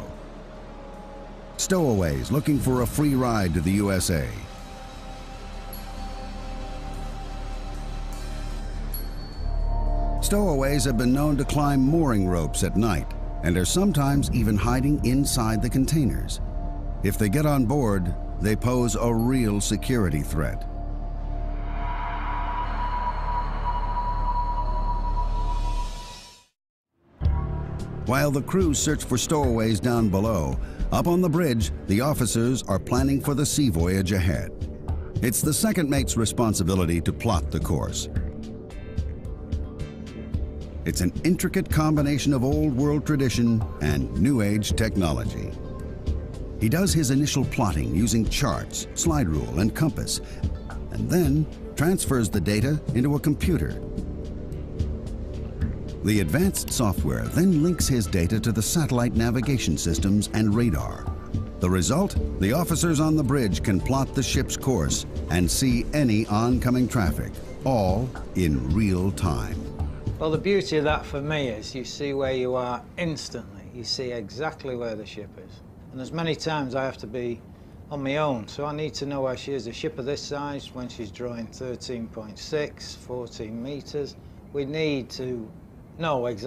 Stowaways looking for a free ride to the USA. Stowaways have been known to climb mooring ropes at night and are sometimes even hiding inside the containers. If they get on board, they pose a real security threat. While the crews search for stowaways down below, up on the bridge, the officers are planning for the sea voyage ahead. It's the second mate's responsibility to plot the course. It's an intricate combination of old world tradition and new age technology. He does his initial plotting using charts, slide rule, and compass, and then transfers the data into a computer. The advanced software then links his data to the satellite navigation systems and radar. The result? The officers on the bridge can plot the ship's course and see any oncoming traffic, all in real time. Well, the beauty of that for me is you see where you are instantly. You see exactly where the ship is. And there's many times I have to be on my own, so I need to know where she is. A ship of this size, when she's drawing 13.6, 14 meters, we need to know exactly